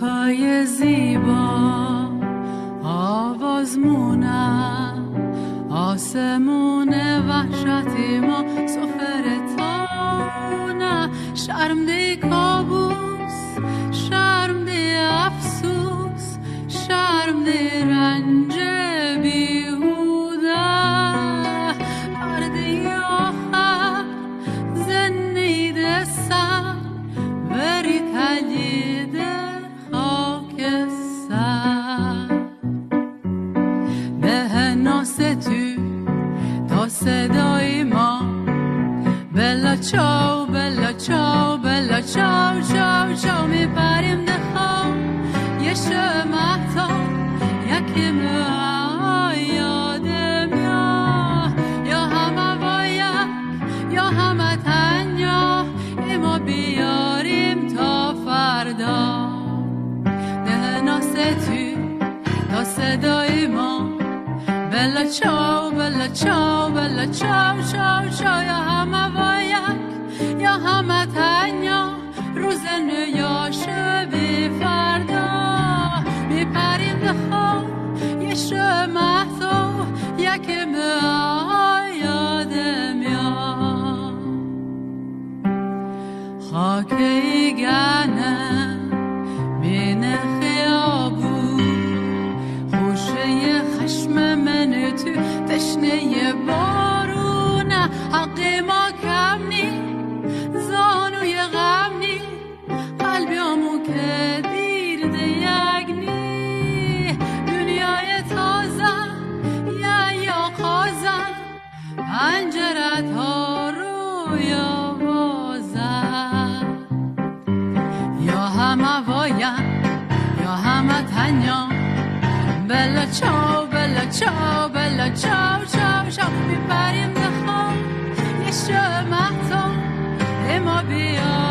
های زیبا آوازمونم آسمون وحشتی ما سفرتانه شرم دی بود چاو بلا چاو بلا چاو چاو چاو میپریم دخواه یه شمعتا یکی یادم یا یا همه باید یا همه تنیا اما بیاریم تا فردا. ده ناستو تا صدای ما. بلا چاو بلا چاو بلا چاو چاو چاو. یا همه باید یا همتنیا روز نیا شبی فردا. میپریم دخو یه شمحتو یکم آیادم یا خاک ایگنه من خیابو خوشی خشم من تو تشنه Ciao bella, ciao bella, ciao, ciao, ciao Mi pare می‌بریم به خواب یه شب e mo' بیا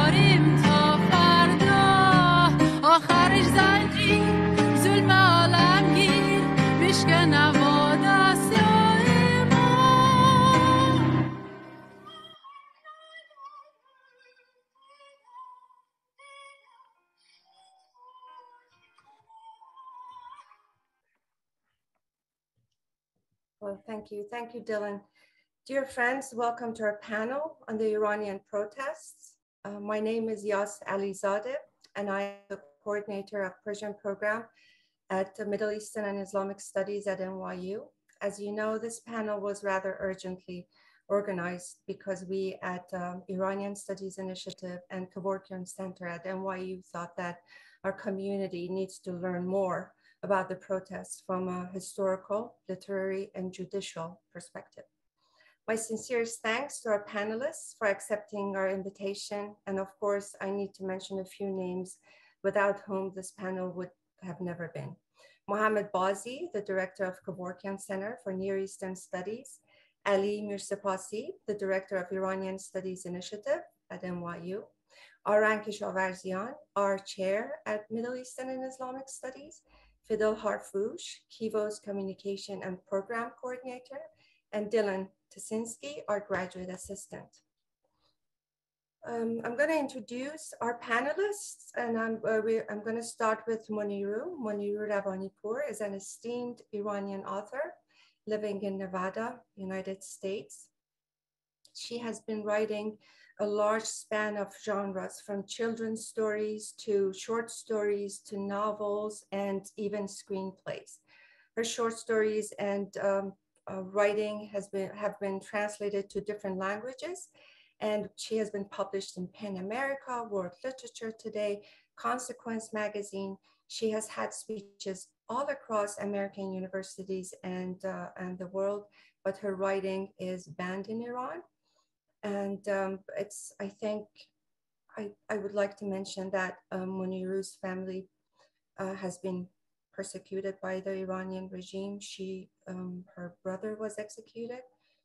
thank you. Thank you, Dylan. Dear friends, welcome to our panel on the Iranian protests. Uh, my name is Yass Alizadeh, and I am the coordinator of Persian program at the Middle Eastern and Islamic Studies at NYU. As you know, this panel was rather urgently organized because we at um, Iranian Studies Initiative and Kevorkian Center at NYU thought that our community needs to learn more about the protests from a historical, literary, and judicial perspective. My sincerest thanks to our panelists for accepting our invitation. And of course, I need to mention a few names without whom this panel would have never been. Mohammed Bazzi, the director of Kevorkian Center for Near Eastern Studies, Ali Mirsepassi, the director of Iranian Studies Initiative at NYU, Aran Keshavarzian, our chair at Middle Eastern and Islamic Studies, Fidel Harfouche, Kevo's communication and program coordinator, and Dylan Tasinski, our graduate assistant. Um, I'm going to introduce our panelists, and I'm, uh, we, I'm going to start with Moniro. Moniro Ravanipour is an esteemed Iranian author living in Nevada, United States. She has been writing a large span of genres from children's stories to short stories to novels and even screenplays. Her short stories and um, uh, writing has been, have been translated to different languages and she has been published in PEN America, World Literature Today, Consequence Magazine. She has had speeches all across American universities and, uh, and the world, but her writing is banned in Iran. And um, it's, I think, I, I would like to mention that um, Moniro's family uh, has been persecuted by the Iranian regime. She, um, her brother was executed.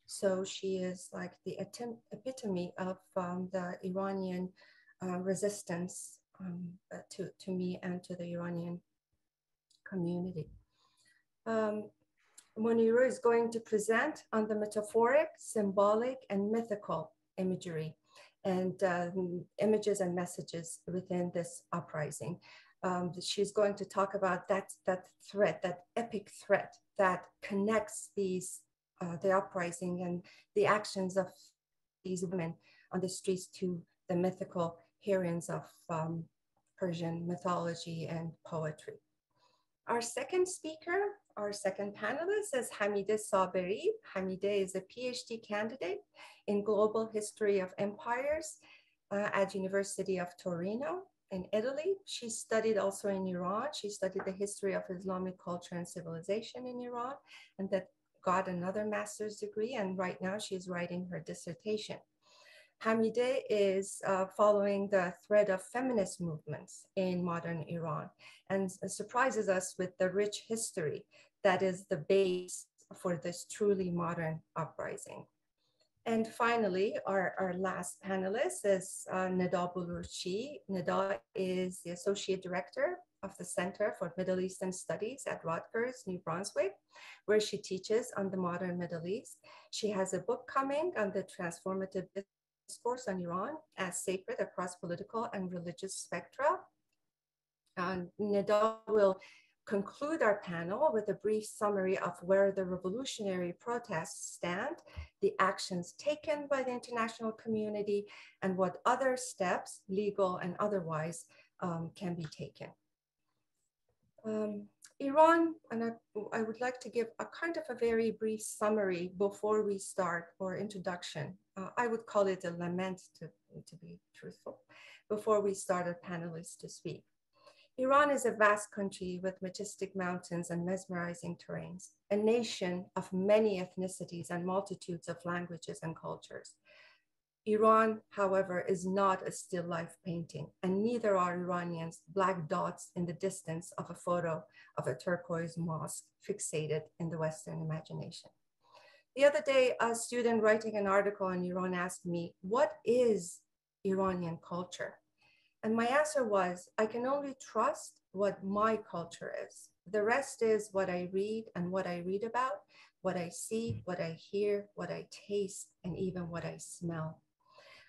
So she is like the epitome of um, the Iranian uh, resistance um, uh, to, to me and to the Iranian community. Um, Moniro is going to present on the metaphoric, symbolic, and mythical imagery and um, images and messages within this uprising. Um, she's going to talk about that, that threat, that epic threat that connects these uh, the uprising and the actions of these women on the streets to the mythical heroines of um, Persian mythology and poetry. Our second speaker, our second panelist is Hamideh Saberi. Hamideh is a PhD candidate in global history of empires uh, at University of Torino in Italy. She studied also in Iran. She studied the history of Islamic culture and civilization in Iran and that got another master's degree. And right now she's writing her dissertation. Hamideh is uh, following the thread of feminist movements in modern Iran and surprises us with the rich history that is the base for this truly modern uprising. And finally, our, our last panelist is uh, Neda Bolourchi. Neda is the Associate Director of the Center for Middle Eastern Studies at Rutgers, New Brunswick, where she teaches on the modern Middle East. She has a book coming on the transformative discourse on Iran as sacred across political and religious spectra. Neda will conclude our panel with a brief summary of where the revolutionary protests stand, the actions taken by the international community, and what other steps, legal and otherwise, um, can be taken. Um, Iran, and I, I, would like to give a kind of a very brief summary before we start or introduction. Uh, I would call it a lament to, to be truthful, before we start our panelists to speak. Iran is a vast country with majestic mountains and mesmerizing terrains, a nation of many ethnicities and multitudes of languages and cultures. Iran, however, is not a still life painting, and neither are Iranians black dots in the distance of a photo of a turquoise mosque fixated in the Western imagination. The other day, a student writing an article on Iran asked me, What is Iranian culture? And my answer was, I can only trust what my culture is. The rest is what I read and what I read about, what I see, mm. what I hear, what I taste, and even what I smell.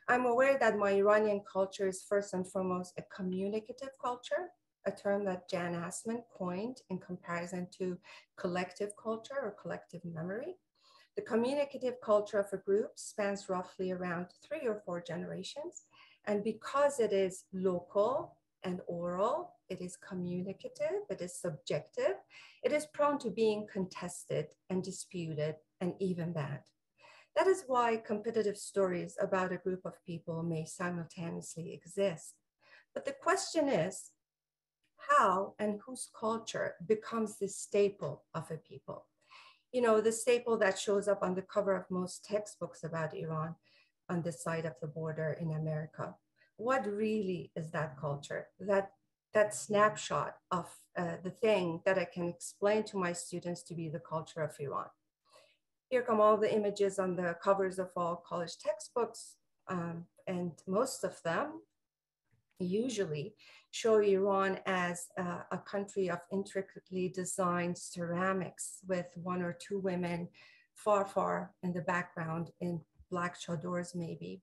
I'm aware that my Iranian culture is first and foremost a communicative culture, a term that Jan Assmann coined in comparison to collective culture or collective memory. The communicative culture of a group spans roughly around three or four generations. And because it is local and oral, it is communicative, it is subjective, it is prone to being contested and disputed and even banned. That is why competitive stories about a group of people may simultaneously exist. But the question is how and whose culture becomes the staple of a people? You know, the staple that shows up on the cover of most textbooks about Iran on this side of the border in America. What really is that culture? That, that snapshot of uh, the thing that I can explain to my students to be the culture of Iran. Here come all the images on the covers of all college textbooks, um, and most of them usually show Iran as a country of intricately designed ceramics with one or two women far, far in the background in black chadors maybe.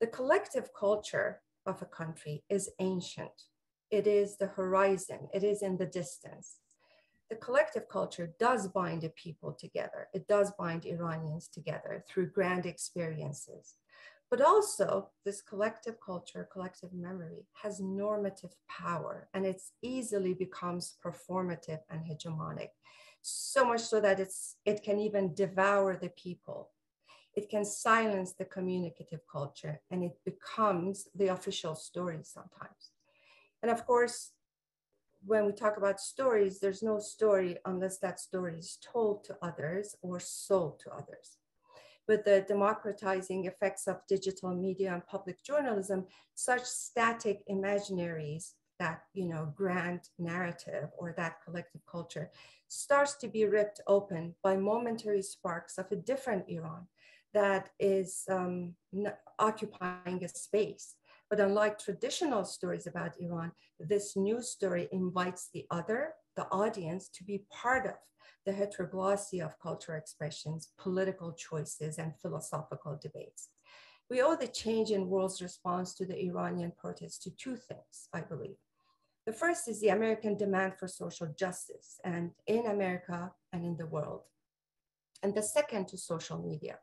The collective culture of a country is ancient. It is the horizon, it is in the distance the collective culture does bind a people together. It does bind Iranians together through grand experiences. But also, this collective culture, collective memory has normative power and it easily becomes performative and hegemonic, so much so that it's, it can even devour the people. It can silence the communicative culture and it becomes the official story sometimes. And of course, when we talk about stories, there's no story unless that story is told to others or sold to others. With the democratizing effects of digital media and public journalism, such static imaginaries, that you know grand narrative or that collective culture starts to be ripped open by momentary sparks of a different Iran that is um, occupying a space but unlike traditional stories about Iran, this new story invites the other, the audience, to be part of the heteroglossia of cultural expressions, political choices, and philosophical debates. We owe the change in world's response to the Iranian protests to two things, I believe. The first is the American demand for social justice, and in America and in the world. and the second to social media.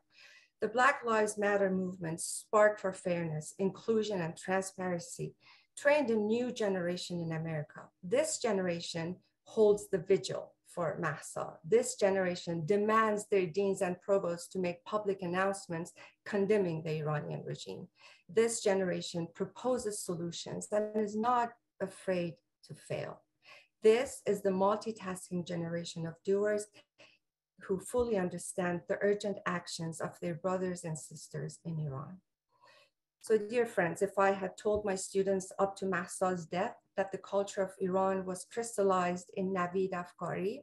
The Black Lives Matter movement, sparked for fairness, inclusion, and transparency, trained a new generation in America. This generation holds the vigil for Mahsa. This generation demands their deans and provosts to make public announcements condemning the Iranian regime. This generation proposes solutions and is not afraid to fail. This is the multitasking generation of doers who fully understand the urgent actions of their brothers and sisters in Iran. So dear friends, if I had told my students up to Mahsa's death that the culture of Iran was crystallized in Navid Afkari,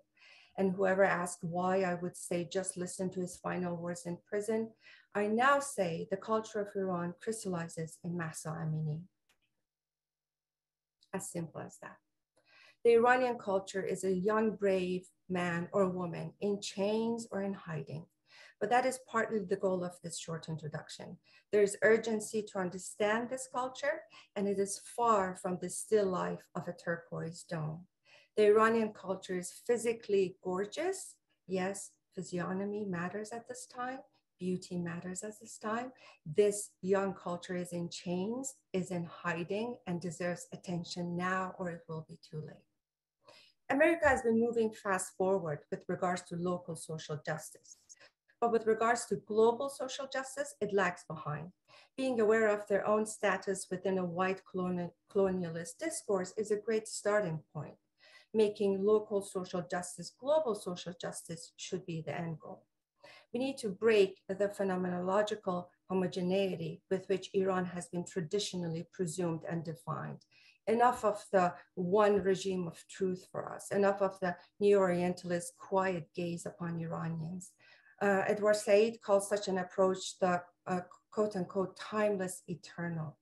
and whoever asked why, I would say just listen to his final words in prison. I now say the culture of Iran crystallizes in Mahsa Amini. As simple as that. The Iranian culture is a young, brave man or woman in chains or in hiding. But that is partly the goal of this short introduction. There is urgency to understand this culture, and it is far from the still life of a turquoise dome. The Iranian culture is physically gorgeous. Yes, physiognomy matters at this time. Beauty matters at this time. This young culture is in chains, is in hiding, and deserves attention now, or it will be too late. America has been moving fast forward with regards to local social justice. But with regards to global social justice, it lags behind. Being aware of their own status within a white colonial, colonialist discourse is a great starting point. Making local social justice global social justice should be the end goal. We need to break the phenomenological homogeneity with which Iran has been traditionally presumed and defined. Enough of the one regime of truth for us, enough of the neo Orientalist quiet gaze upon Iranians uh, Edward Said calls such an approach the uh, quote unquote timeless eternal.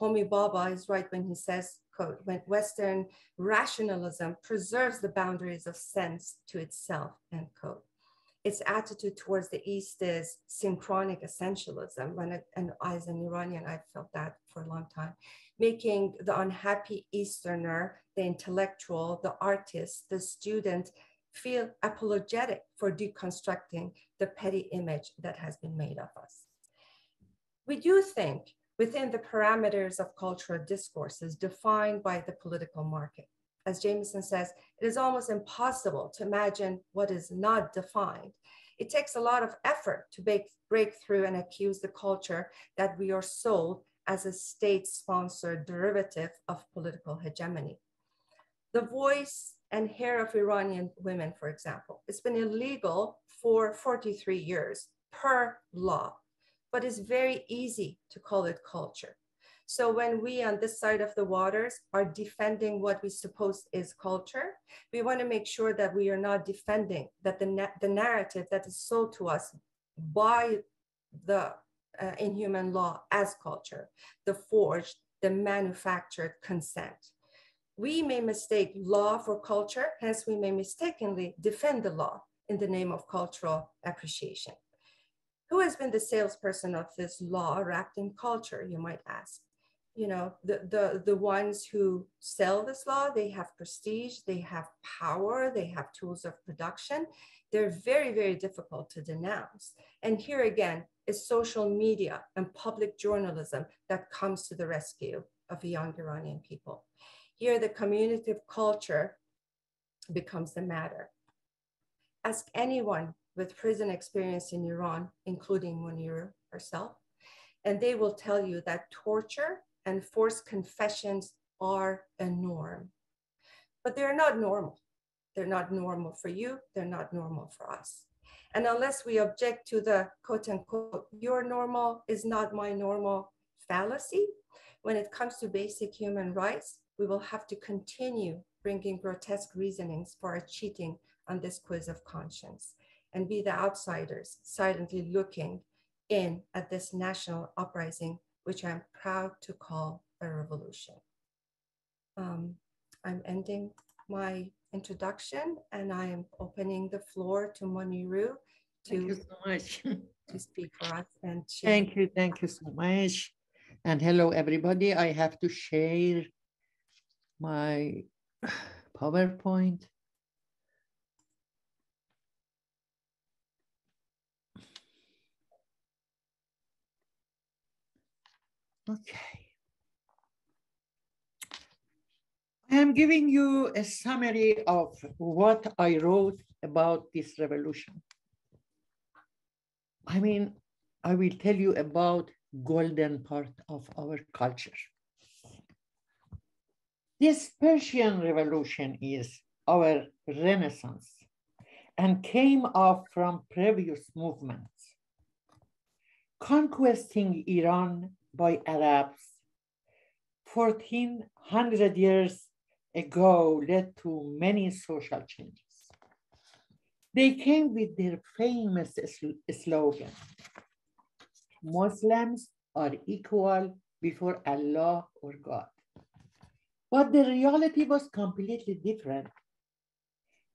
Homi Bhabha is right when he says, quote, when Western rationalism preserves the boundaries of sense to itself, end quote. Its attitude towards the East is synchronic essentialism. When it, and as an Iranian, I felt that for a long time, making the unhappy Easterner, the intellectual, the artist, the student, feel apologetic for deconstructing the petty image that has been made of us. We do think within the parameters of cultural discourses defined by the political market. As Jameson says, it is almost impossible to imagine what is not defined. It takes a lot of effort to break, break through and accuse the culture that we are sold as a state sponsored derivative of political hegemony. The voice and hair of Iranian women, for example. It's been illegal for 43 years per law, but it's very easy to call it culture. So when we on this side of the waters are defending what we suppose is culture, we want to make sure that we are not defending that the, na- the narrative that is sold to us by the uh, inhuman law as culture, the forged, the manufactured consent we may mistake law for culture, hence we may mistakenly defend the law in the name of cultural appreciation. Who has been the salesperson of this law wrapped in culture, you might ask? You know, the, the, the ones who sell this law, they have prestige, they have power, they have tools of production. They're very, very difficult to denounce. And here again is social media and public journalism that comes to the rescue of young Iranian people. Here, the community of culture becomes the matter. Ask anyone with prison experience in Iran, including munir herself, and they will tell you that torture and forced confessions are a norm. But they're not normal. They're not normal for you, they're not normal for us. And unless we object to the quote unquote, your normal is not my normal fallacy, when it comes to basic human rights, we will have to continue bringing grotesque reasonings for our cheating on this quiz of conscience and be the outsiders silently looking in at this national uprising, which I'm proud to call a revolution. Um, I'm ending my introduction and I am opening the floor to Moniro to, so much. to speak for us. And thank you, thank you so much. And hello, everybody. I have to share my PowerPoint. Okay. I am giving you a summary of what I wrote about this revolution. I mean, I will tell you about golden part of our culture. This Persian revolution is our renaissance and came off from previous movements. Conquesting Iran by Arabs 1400 years ago led to many social changes. They came with their famous slogan, Muslims are equal before Allah or God. But the reality was completely different.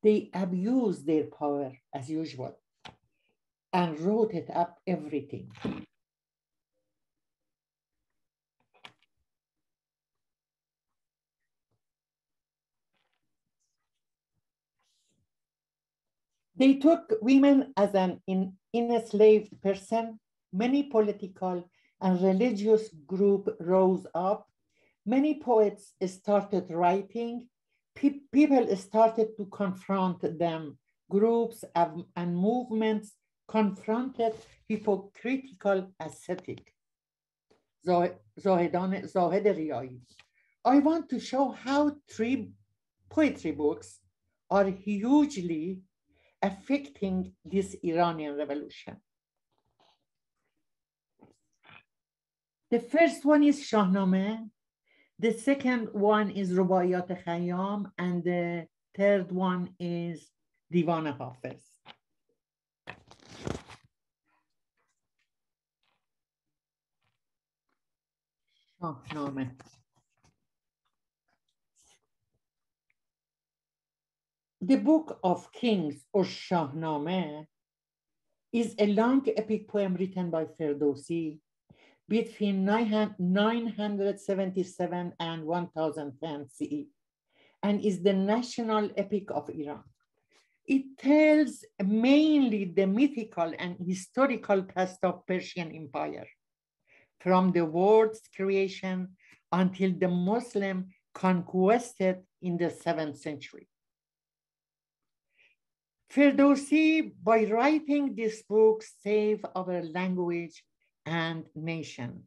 They abused their power as usual and wrote it up everything. They took women as an in, enslaved person. Many political and religious group rose up. Many poets started writing. Pe people started to confront them. Groups and movements confronted hypocritical ascetic. I want to show how three poetry books are hugely affecting this Iranian revolution. The first one is Shahnameh. The second one is Rubayat Khayyam. And the third one is Divan Hafiz. Shahnameh. The Book of Kings or Shahnameh is a long epic poem written by Ferdowsi between 977 and 1010 CE and is the national epic of Iran. It tells mainly the mythical and historical past of Persian Empire from the world's creation until the Muslim conquested in the seventh century. Ferdowsi, by writing this book, save our language and nation.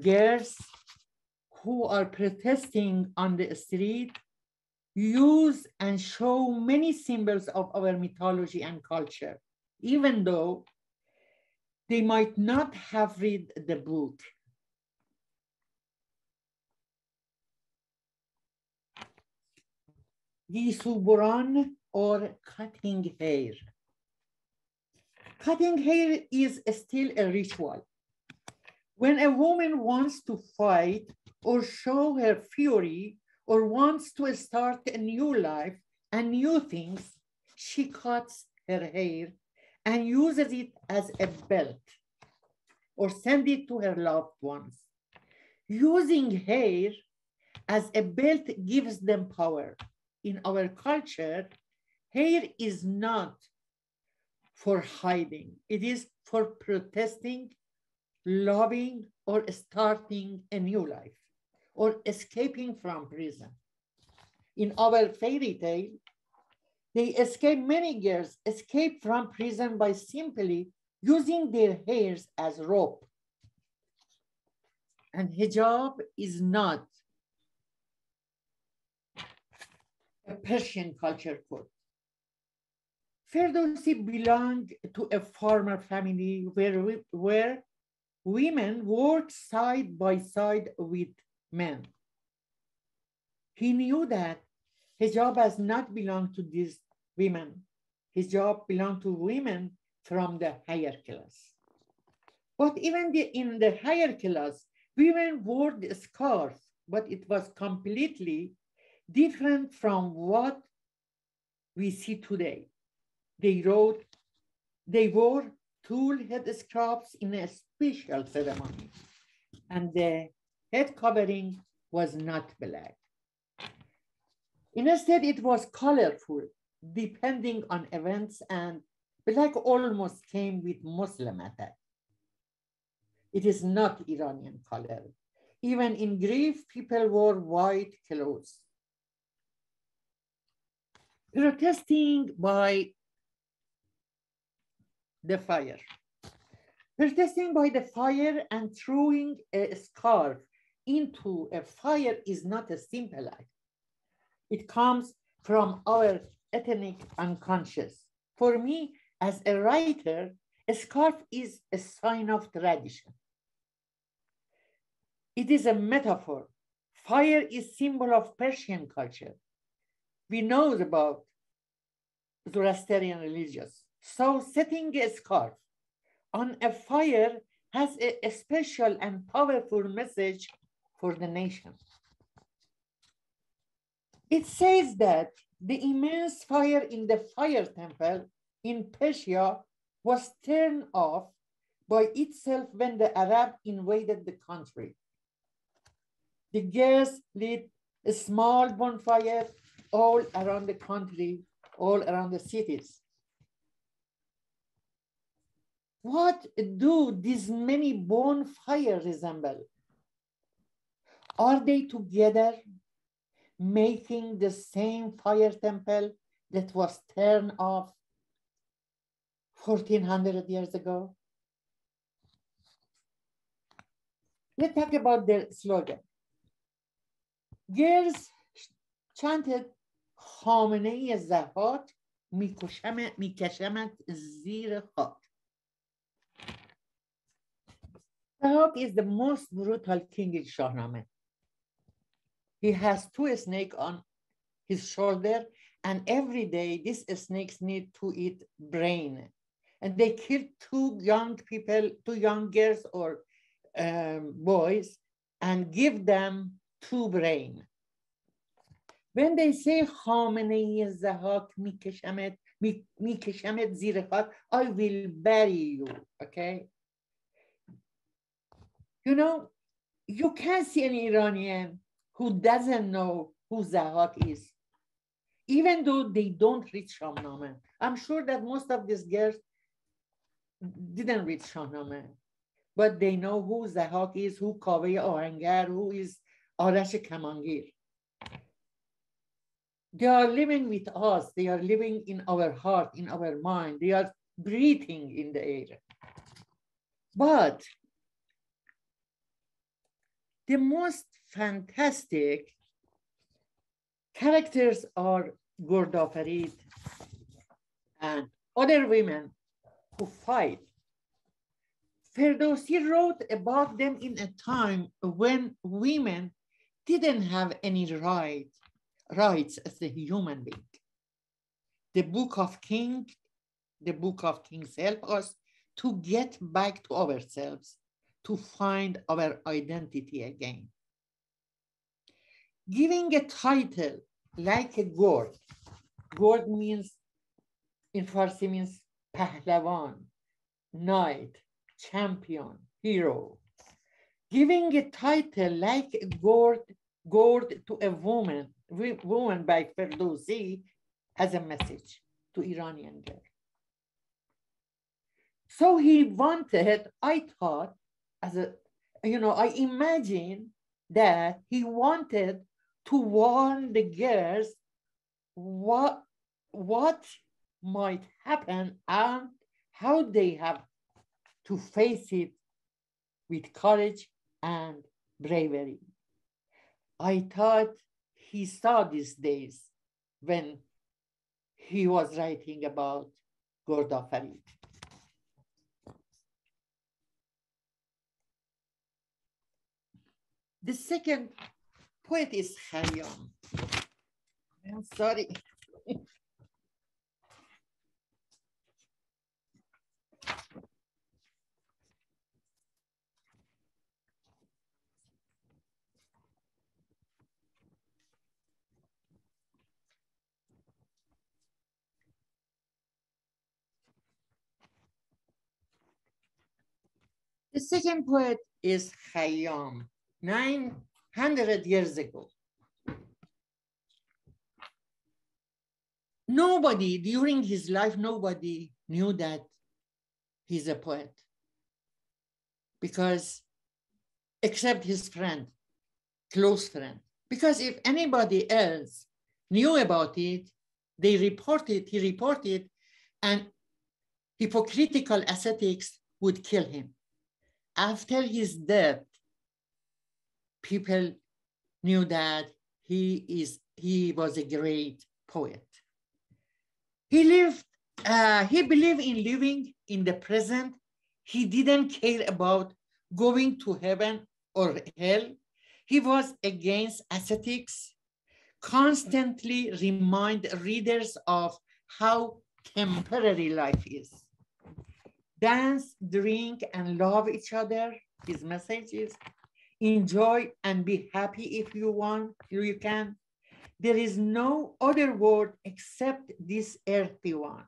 Girls who are protesting on the street use and show many symbols of our mythology and culture, even though they might not have read the book. Gisuburan or cutting hair. Cutting hair is still a ritual. When a woman wants to fight or show her fury or wants to start a new life and new things, she cuts her hair and uses it as a belt or send it to her loved ones. Using hair as a belt gives them power. In our culture, hair is not for hiding. It is for protesting, loving, or starting a new life, or escaping from prison. In our fairy tale, they escape, many girls escape from prison by simply using their hairs as rope. And hijab is not a Persian culture code. Ferdowsi belonged to a farmer family where, where women worked side by side with men. He knew that his job has not belonged to these women. His job belonged to women from the higher class. But even the, in the higher class, women wore the scarf, but it was completely different from what we see today. They wrote, they wore tool head scarves in a special ceremony, and the head covering was not black. Instead, it was colorful, depending on events, and black almost came with Muslim attack. It is not Iranian color. Even in grief, people wore white clothes. Protesting by the fire. Protesting by the fire and throwing a scarf into a fire is not a simple act. It comes from our ethnic unconscious. For me, as a writer, a scarf is a sign of tradition. It is a metaphor. Fire is symbol of Persian culture. We know about Zoroastrian religions. So setting a scarf on a fire has a, special and powerful message for the nation. It says that the immense fire in the fire temple in Persia was turned off by itself when the Arab invaded the country. The girls lit a small bonfire all around the country, all around the cities. What do these many bonfires resemble? Are they together making the same fire temple that was turned off 1400 years ago? Let's talk about their slogan. Girls chanted خامنه زهات میکشمت زیر خاک Zahak is the most brutal king in Shahnameh. He has two snakes on his shoulder, and every day these snakes need to eat brain. And they kill two young people, two young girls or um, boys, and give them two brain. When they say Khamenei Zahak Mikeshamet, Mikeshamet Zirahat, I will bury you, okay? You know you can't see an Iranian who doesn't know who Zahak is, even though they don't read Shahnameh. I'm sure that most of these girls didn't read Shahnameh, but they know who Zahak is, who Kaveh Ahangar, who is Arash Kamangir. They are living with us. They are living in our heart, in our mind. They are breathing in the air. But the most fantastic characters are Gordafarid and other women who fight. Ferdowsi wrote about them in a time when women didn't have any right, rights as a human being. The Book of King, the Book of Kings help us to get back to ourselves, to find our identity again giving a title like a gourd. Gourd means, in Farsi means pahlavan, knight, champion, hero. Giving a title like a gourd, gourd to a woman, woman by Ferdowsi has a message to Iranian girl. So he wanted, I thought, as a, you know, I imagine that he wanted to warn the girls what, what might happen and how they have to face it with courage and bravery. I thought he saw these days when he was writing about Gordafarid. The second poet is Khayyam. I'm sorry. The second poet is Khayyam, nine 100 years ago. Nobody during his life, nobody knew that he's a poet. because except his friend, close friend. Because if anybody else knew about it, they reported, he reported, and hypocritical ascetics would kill him. After his death, people knew that he is he was a great poet. He lived, uh, he believed in living in the present. He didn't care about going to heaven or hell. He was against ascetics, constantly remind readers of how temporary life is. Dance, drink, and love each other. His message is enjoy and be happy if you want, you can. There is no other word except this earthy one.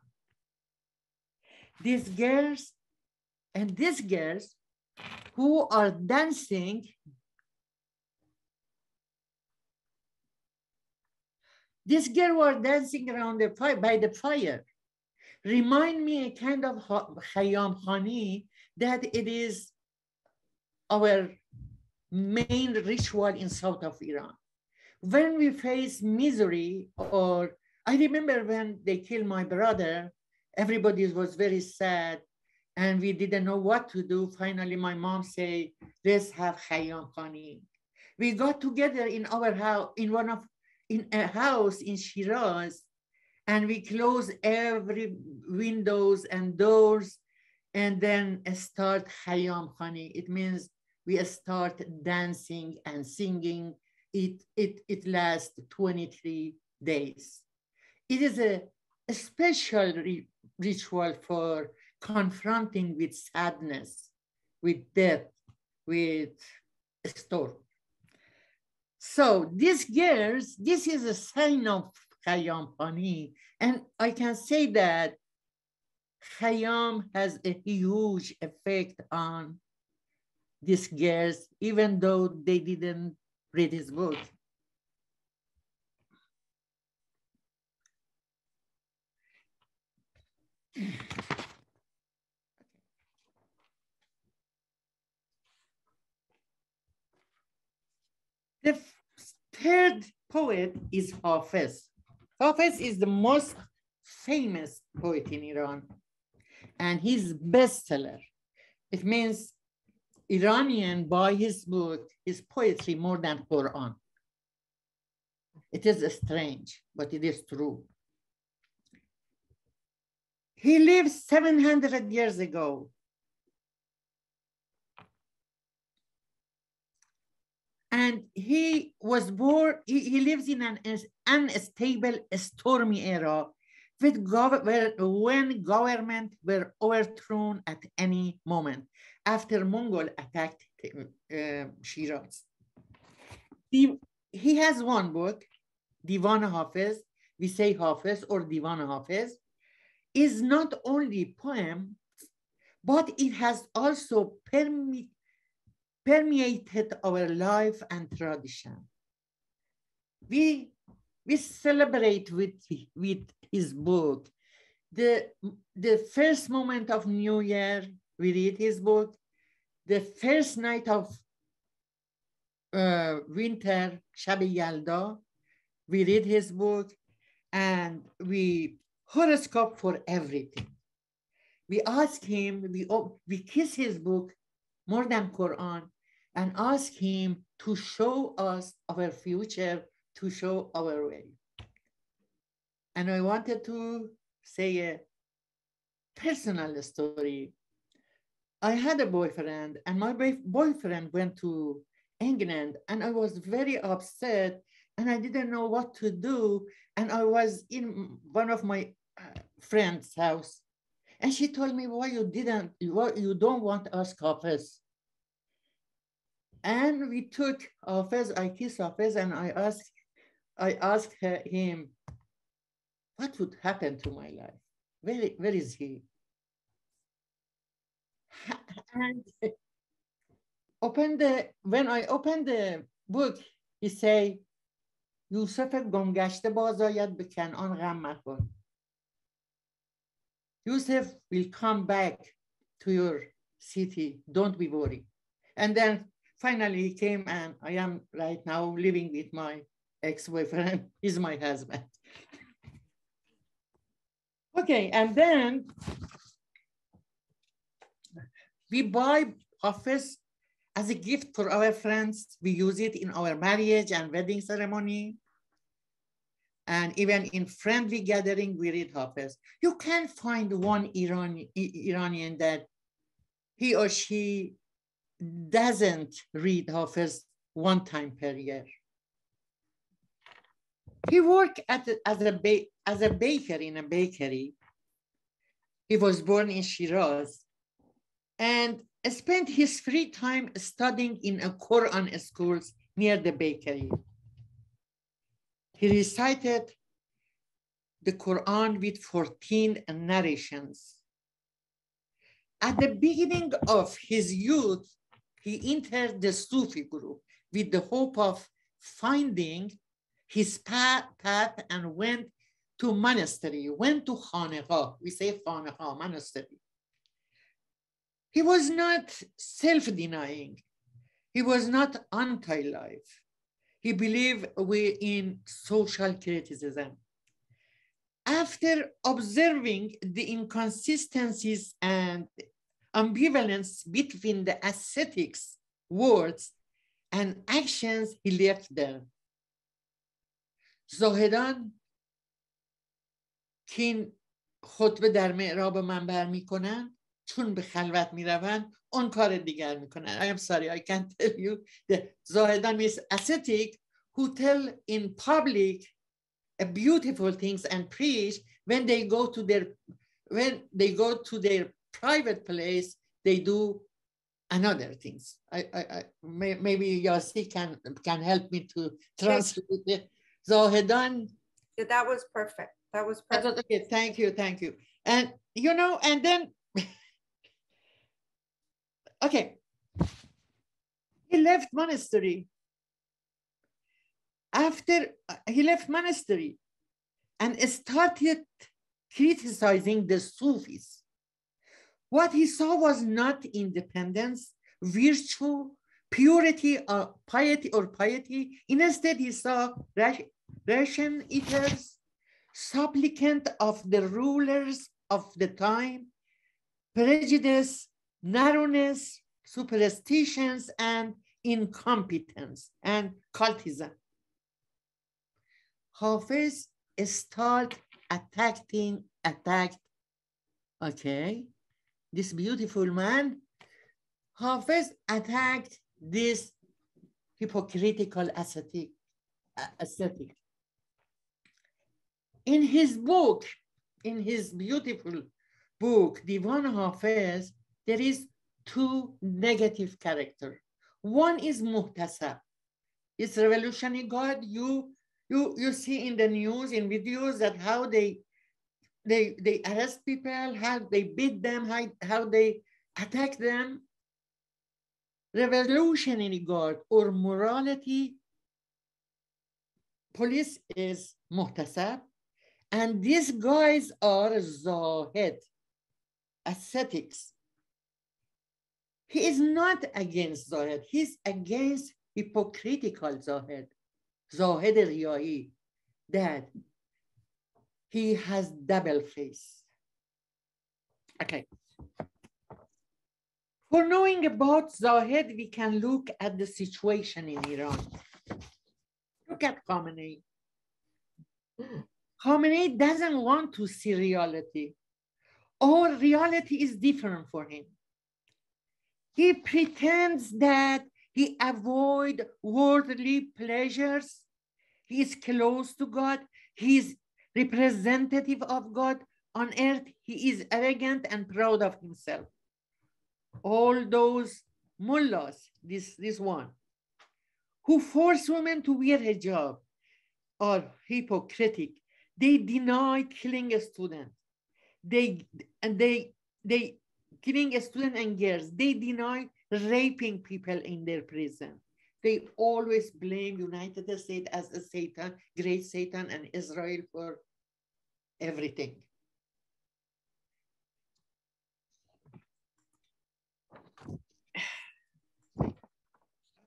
These girls and these girls who are dancing This girl was dancing around the fire by the fire. Remind me a kind of Khayyam Khani that it is our main ritual in south of Iran. When we face misery, or I remember when they killed my brother, everybody was very sad and we didn't know what to do. Finally, my mom said, let's have Khayyam Khani. We got together in our house, in one of, in a house in Shiraz, and we close every windows and doors and then start Khayyam Khani. It means we start dancing and singing. It, it, it lasts 23 days. It is a, a special ritual for confronting with sadness, with death, with storm. So these girls, this is a sign of Khayyam Khani. And I can say that Khayyam has a huge effect on these girls, even though they didn't read his book. The third poet is Hafiz. Hafiz is the most famous poet in Iran, and he's bestseller. It means Iranian buy his book, his poetry more than Quran. It is strange, but it is true. He lived 700 years ago. And he was born, he, he lives in an unstable, stormy era with gov when government were overthrown at any moment after Mongol attacked uh, Shiraz. He, he has one book, Divan Hafiz, we say Hafiz or Divan Hafiz, is not only poem, but it has also perme permeated our life and tradition. We, we celebrate with, with his book. The, the first moment of New Year, we read his book. The first night of uh, winter, Shab Yalda, we read his book and we horoscope for everything. We ask him, we, we kiss his book more than Quran and ask him to show us our future, to show our way. And I wanted to say a personal story. I had a boyfriend, and my boyfriend went to England, and I was very upset, and I didn't know what to do. And I was in one of my uh, friend's house, and she told me, "Why you didn't? Why you don't want us couples?" And we took Hafiz, I kissed Hafiz, and I asked, I asked her, him, what would happen to my life? Where, where is he? And open the, when I opened the book, he say, یوسف گمگشته باز آید به کنعان غم مکن. Yusuf will come back to your city. Don't be worried. And then finally he came and I am right now living with my ex-boyfriend. He's my husband. okay, and then we buy Hafiz as a gift for our friends. We use it in our marriage and wedding ceremony. And even in friendly gathering, we read Hafiz. You can't find one Iran, Iranian that he or she doesn't read Hafiz one time per year. He worked at, as, a as a baker in a bakery. He was born in Shiraz and spent his free time studying in a Quran schools near the bakery. He recited the Quran with 14 narrations. At the beginning of his youth, he entered the Sufi group with the hope of finding his path, path and went to monastery, went to Khanaqah. We say Khanaqah, monastery. He was not self-denying. He was not anti-life. He believed we in social criticism. After observing the inconsistencies and ambivalence between the ascetics words and actions, he left them. زاهدان که این خطبه در معراب منبر میکنن چون به خلوت میروند اون کار دیگر میکنن I am sorry I can't tell you the زاهدان means ascetic who tell in public a beautiful things and preach when they go to their when they go to their private place they do another things I, I, I may, maybe Yossi can can help me to translate it Zahedan yeah, that was perfect that was perfect okay thank you thank you and you know and then Okay. He left monastery. After he left monastery and started criticizing the Sufis. What he saw was not independence, virtue, purity, or piety or piety. Instead, he saw ration eaters, supplicant of the rulers of the time, prejudice, narrowness, superstitions, and incompetence and cultism. Hafiz start attacking, attacked, okay, this beautiful man. Hafiz attacked this hypocritical ascetic, ascetic. In his book, in his beautiful book, Divan Hafiz, there is two negative character. One is muhtasab. It's revolutionary God. You, you, you see in the news, in videos that how they, they, they arrest people, how they beat them, how, how they attack them. Revolutionary God or morality, police is muhtasab. And these guys are zahid, ascetics. He is not against Zahid. He's against hypocritical Zahid. Zahid Riyai, that he has double face. Okay. For knowing about Zahid, we can look at the situation in Iran. Look at Khamenei. Khamenei doesn't want to see reality, or reality is different for him. He pretends that he avoid worldly pleasures. He is close to God. He is representative of God on earth. He is arrogant and proud of himself. All those mullahs, this, this one, who force women to wear hijab are hypocritic. They deny killing a student. They and they they killing students and girls. They deny raping people in their prison. They always blame United States as a Satan, great Satan, and Israel for everything.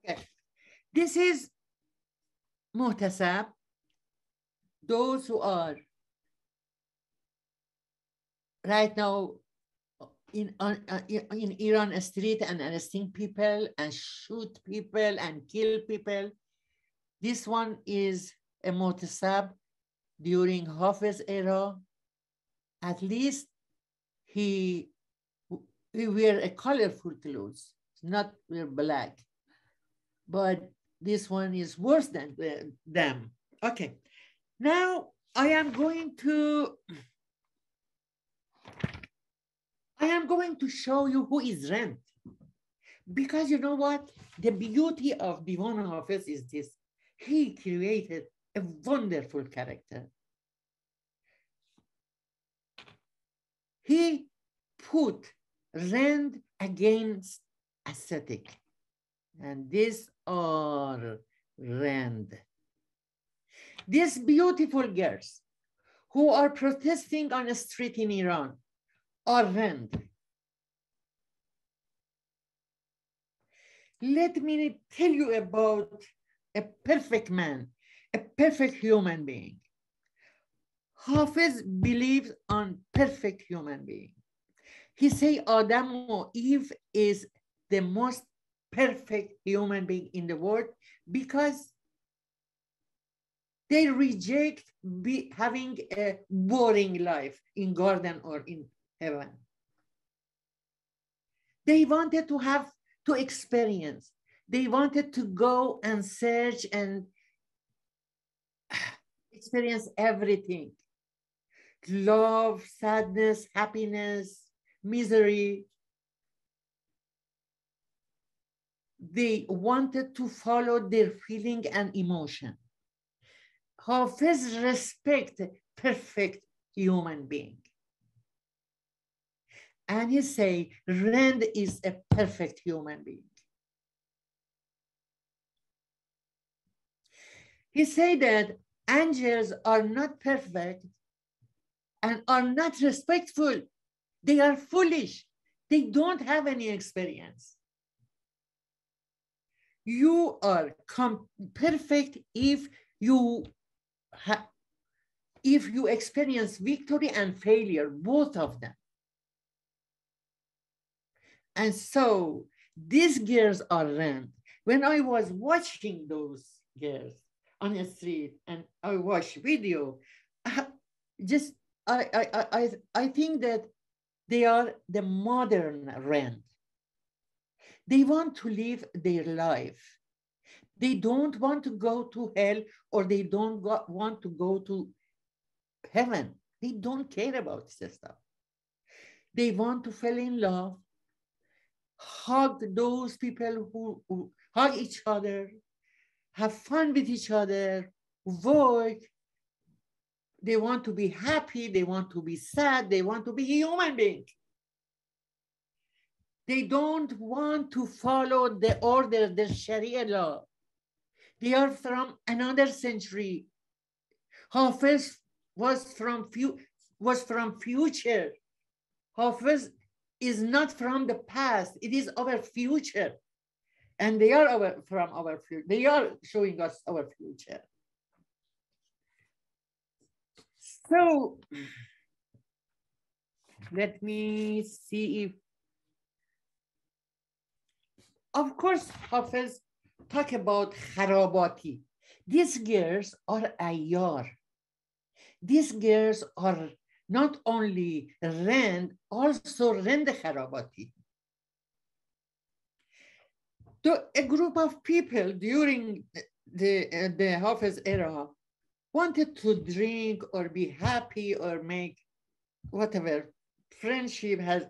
Okay. This is Muhtasab, those who are right now in, uh, in Iran street and arresting people and shoot people and kill people. This one is a muhtasab during Hafez era. At least he, he wear a colorful clothes, not wear black. But this one is worse than them. Okay, now I am going to I am going to show you who is Rend. Because you know what? The beauty of Divan Hafiz is this. He created a wonderful character. He put Rend against ascetic. And these are Rend. These beautiful girls who are protesting on a street in Iran are Rend. Let me tell you about a perfect man, a perfect human being. Hafiz believes on perfect human being. He say Adam or Eve is the most perfect human being in the world because they reject be, having a boring life in garden or in heaven. They wanted to have to experience. They wanted to go and search and experience everything. Love, sadness, happiness, misery. They wanted to follow their feeling and emotion. Hafiz respect perfect human being. And he say, Rend is a perfect human being. He say that angels are not perfect and are not respectful. They are foolish. They don't have any experience. You are perfect if you if you experience victory and failure, both of them. And so these girls are rent. When I was watching those girls on the street and I watch video, I just I, I, I, I think that they are the modern rent. They want to live their life. They don't want to go to hell or they don't go, want to go to heaven. They don't care about this stuff. They want to fall in love hug those people who, who hug each other, have fun with each other, work. They want to be happy, they want to be sad, they want to be human beings. They don't want to follow the order, the Sharia law. They are from another century. Hafiz was from few was from future. Hafiz is not from the past, it is our future. And they are our, from our future. They are showing us our future. So let me see if, of course, Hafiz talk about Kharabati. These girls are ayar. These girls are not only Rend, also Rend Kharabati. So a group of people during the, uh, the Hafiz era wanted to drink or be happy or make whatever friendship has,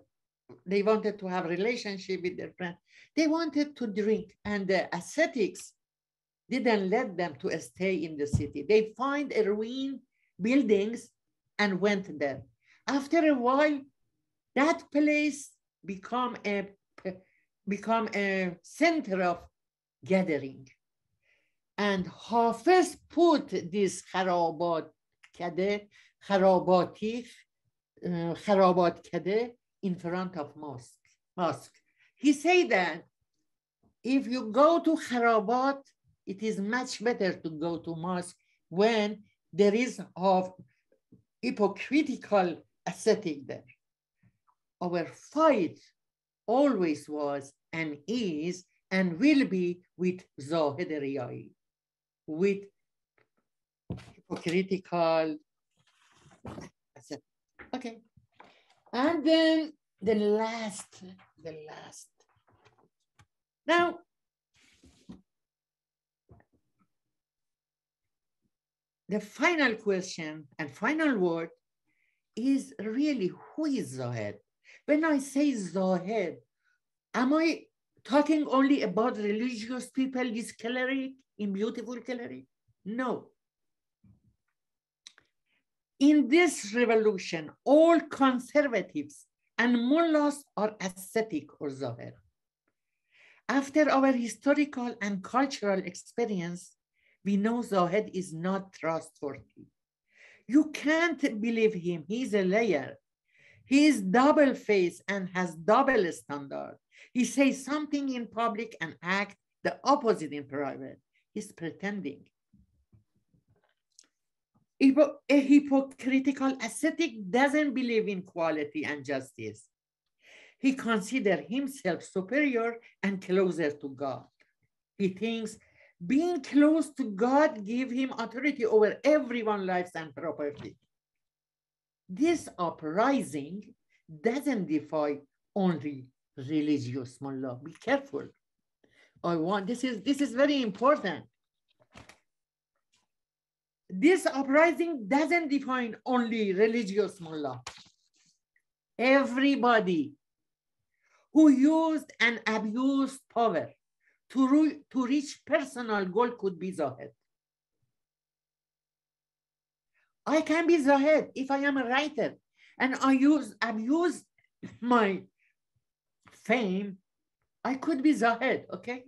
they wanted to have relationship with their friend. They wanted to drink and the ascetics didn't let them to stay in the city. They find a ruin buildings and went there. After a while, that place become a become a center of gathering. And Hafiz put this Kade, Kharabati, uh, Kharabat Kade in front of mosque. mosque. He said that if you go to Kharabat, it is much better to go to mosque when there is of hypocritical ascetic there. Our fight always was and is and will be with Zahid Riyai, with hypocritical ascetic. Okay. And then the last, the last. Now, the final question and final word is really who is Zahid? When I say Zahid, am I talking only about religious people, this cleric in beautiful cleric? No. In this revolution, all conservatives and mullahs are ascetic or zahid. After our historical and cultural experience, we know Zahed is not trustworthy. You can't believe him. He's a liar. He is double-faced and has double standard. He says something in public and act the opposite in private. He's pretending. A hypocritical ascetic doesn't believe in quality and justice. He considers himself superior and closer to God. He thinks being close to God give him authority over everyone's lives and property. This uprising doesn't defy only religious mullah. Be careful. I want this is this is very important this uprising doesn't define only religious mullah. Everybody who used and abused power to, re to reach personal goal could be Zahid. I can be Zahid if I am a writer and I use abuse my fame, I could be Zahid, okay?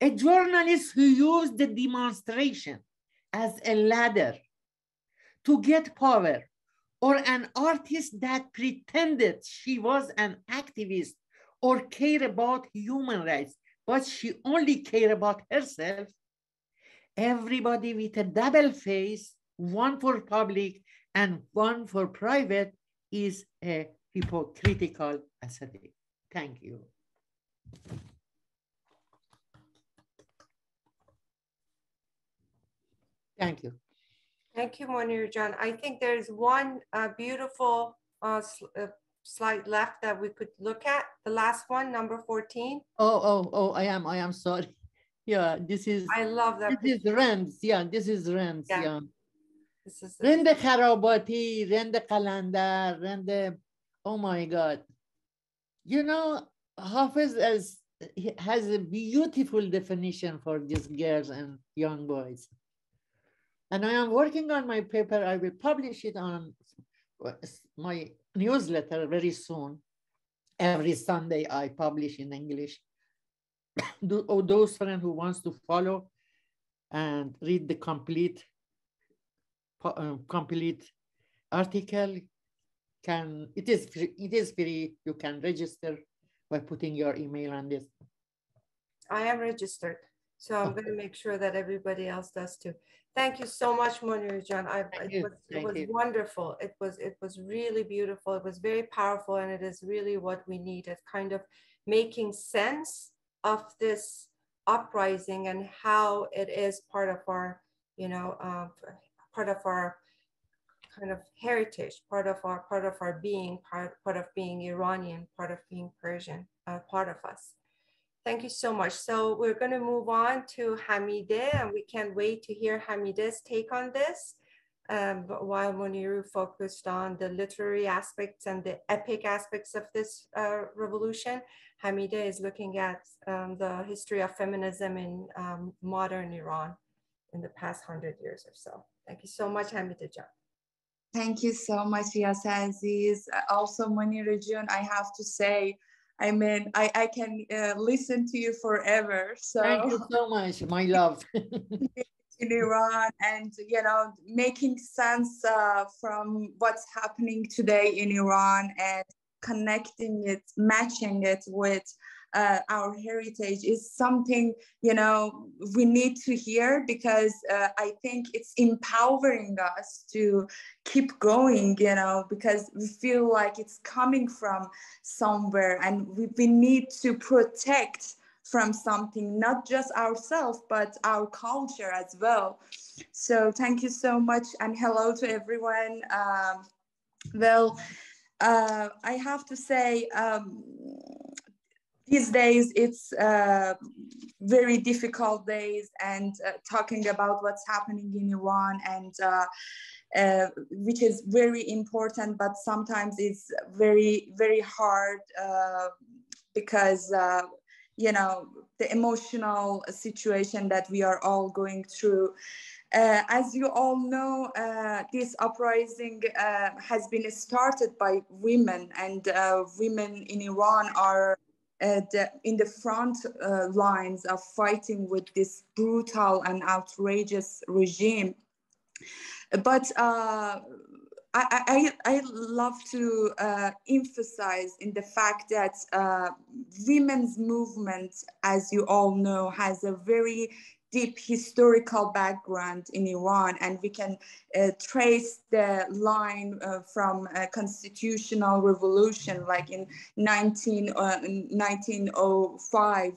A journalist who used the demonstration as a ladder to get power, or an artist that pretended she was an activist or care about human rights, but she only care about herself, everybody with a double face, one for public and one for private, is a hypocritical ascetic. Thank you. Thank you. Thank you, Monir John. I think there's one uh, beautiful uh, uh, slide left that we could look at. The last one, number 14. Oh, oh, oh, I am, I am sorry. Yeah, this is. I love that. This picture. is Rends. Yeah, this is Rends. Yeah. yeah. This is Rend Kharabati, Rend Kalandar, Rend. Oh my God. You know, Hafiz has, has a beautiful definition for these girls and young boys. And I am working on my paper. I will publish it on my newsletter very soon. Every Sunday I publish in English. oh, those friends who wants to follow and read the complete uh, complete article can it is free, it is free you can register by putting your email on this i am registered so i'm okay. going to make sure that everybody else does too Thank you so much, Monir John. I, it was, it was wonderful. It was it was really beautiful. It was very powerful, and it is really what we needed. Kind of making sense of this uprising and how it is part of our, you know, uh, part of our kind of heritage, part of our part of our being, part part of being Iranian, part of being Persian, uh, part of us. Thank you so much. So we're going to move on to Hamideh, and we can't wait to hear Hamideh's take on this. Um, while Moniro focused on the literary aspects and the epic aspects of this uh, revolution, Hamideh is looking at um, the history of feminism in um, modern Iran in the past hundred years or so. Thank you so much, Hamideh. Thank you so much, Yasa Aziz. Also, Moniro Jun, I have to say, I mean, I, I can uh, listen to you forever. So thank you so much, my love. in Iran and you know making sense uh, from what's happening today in Iran and connecting it, matching it with uh, our heritage is something you know we need to hear because uh, i think it's empowering us to keep going you know because we feel like it's coming from somewhere and we, we need to protect from something not just ourselves but our culture as well. So thank you so much and hello to everyone. Um, well uh, i have to say um, these days it's uh, very difficult days and uh, talking about what's happening in iran and uh, uh which is very important but sometimes it's very very hard uh, because uh, you know the emotional situation that we are all going through. Uh, as you all know, uh, this uprising uh, has been started by women, and women in Iran are the, in the front uh, lines of fighting with this brutal and outrageous regime. But uh, I, I, I, love to uh, emphasize in the fact that uh, women's movement, as you all know, has a very deep historical background in Iran, and we can uh, trace the line uh, from a constitutional revolution, like in 19, uh, 1905.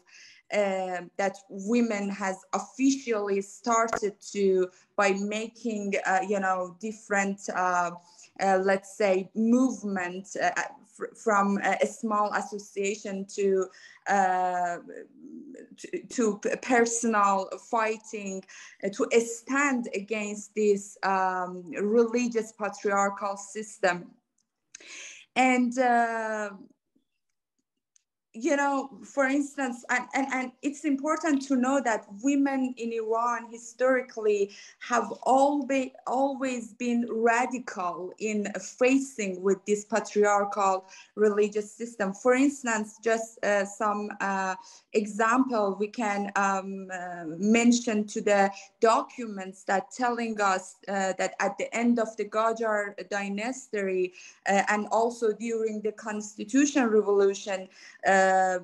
Uh, that women has officially started to by making uh, you know different uh, let's say movement from a small association to, uh, to, to, personal fighting, uh, to stand against this um, religious patriarchal system. And uh, you know, for instance, and, and, and it's important to know that women in Iran historically have always, always been radical in facing with this patriarchal religious system. For instance, just uh, some uh, example we can um, uh, mention to the documents that telling us uh, that at the end of the Qajar dynasty uh, and also during the constitution revolution, uh,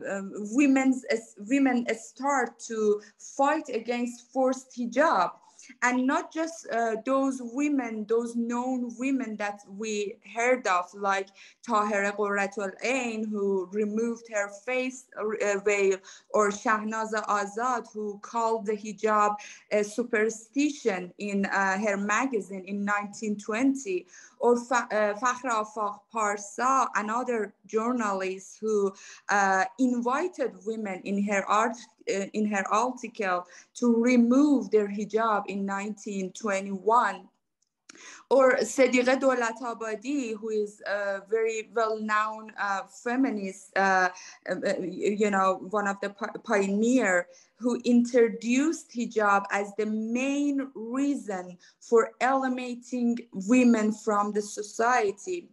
um, women's women start to fight against forced hijab. And not just uh, those women, those known women that we heard of, like Tahira Qurratul Ain, who removed her face uh, veil, or Shahnaza Azad, who called the hijab a superstition in uh, her magazine in 1920, or Fa- uh, Fakhra Afaq Parsa, another journalist who uh, invited women in her art uh, in her article to remove their hijab in 1921 or Sadiqa Dolatabadi, who is a very well-known uh, feminist, uh, uh, you know, one of the pioneer who introduced hijab as the main reason for eliminating women from the society,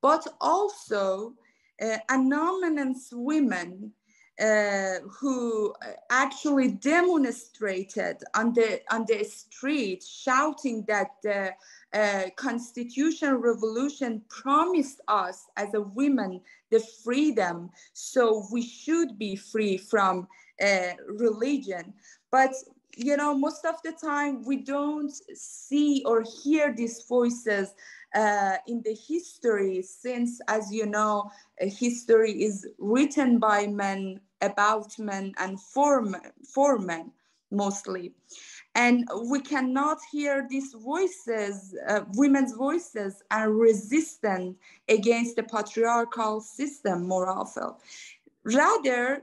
but also uh, anonymous women uh, who actually demonstrated on the on the street, shouting that the uh, revolution promised us as a women the freedom, so we should be free from uh, religion. But you know, most of the time we don't see or hear these voices uh, in the history, since, as you know, history is written by men about men and for men, for men mostly. And we cannot hear these voices, uh, women's voices, are resistant against the patriarchal system more often. Rather,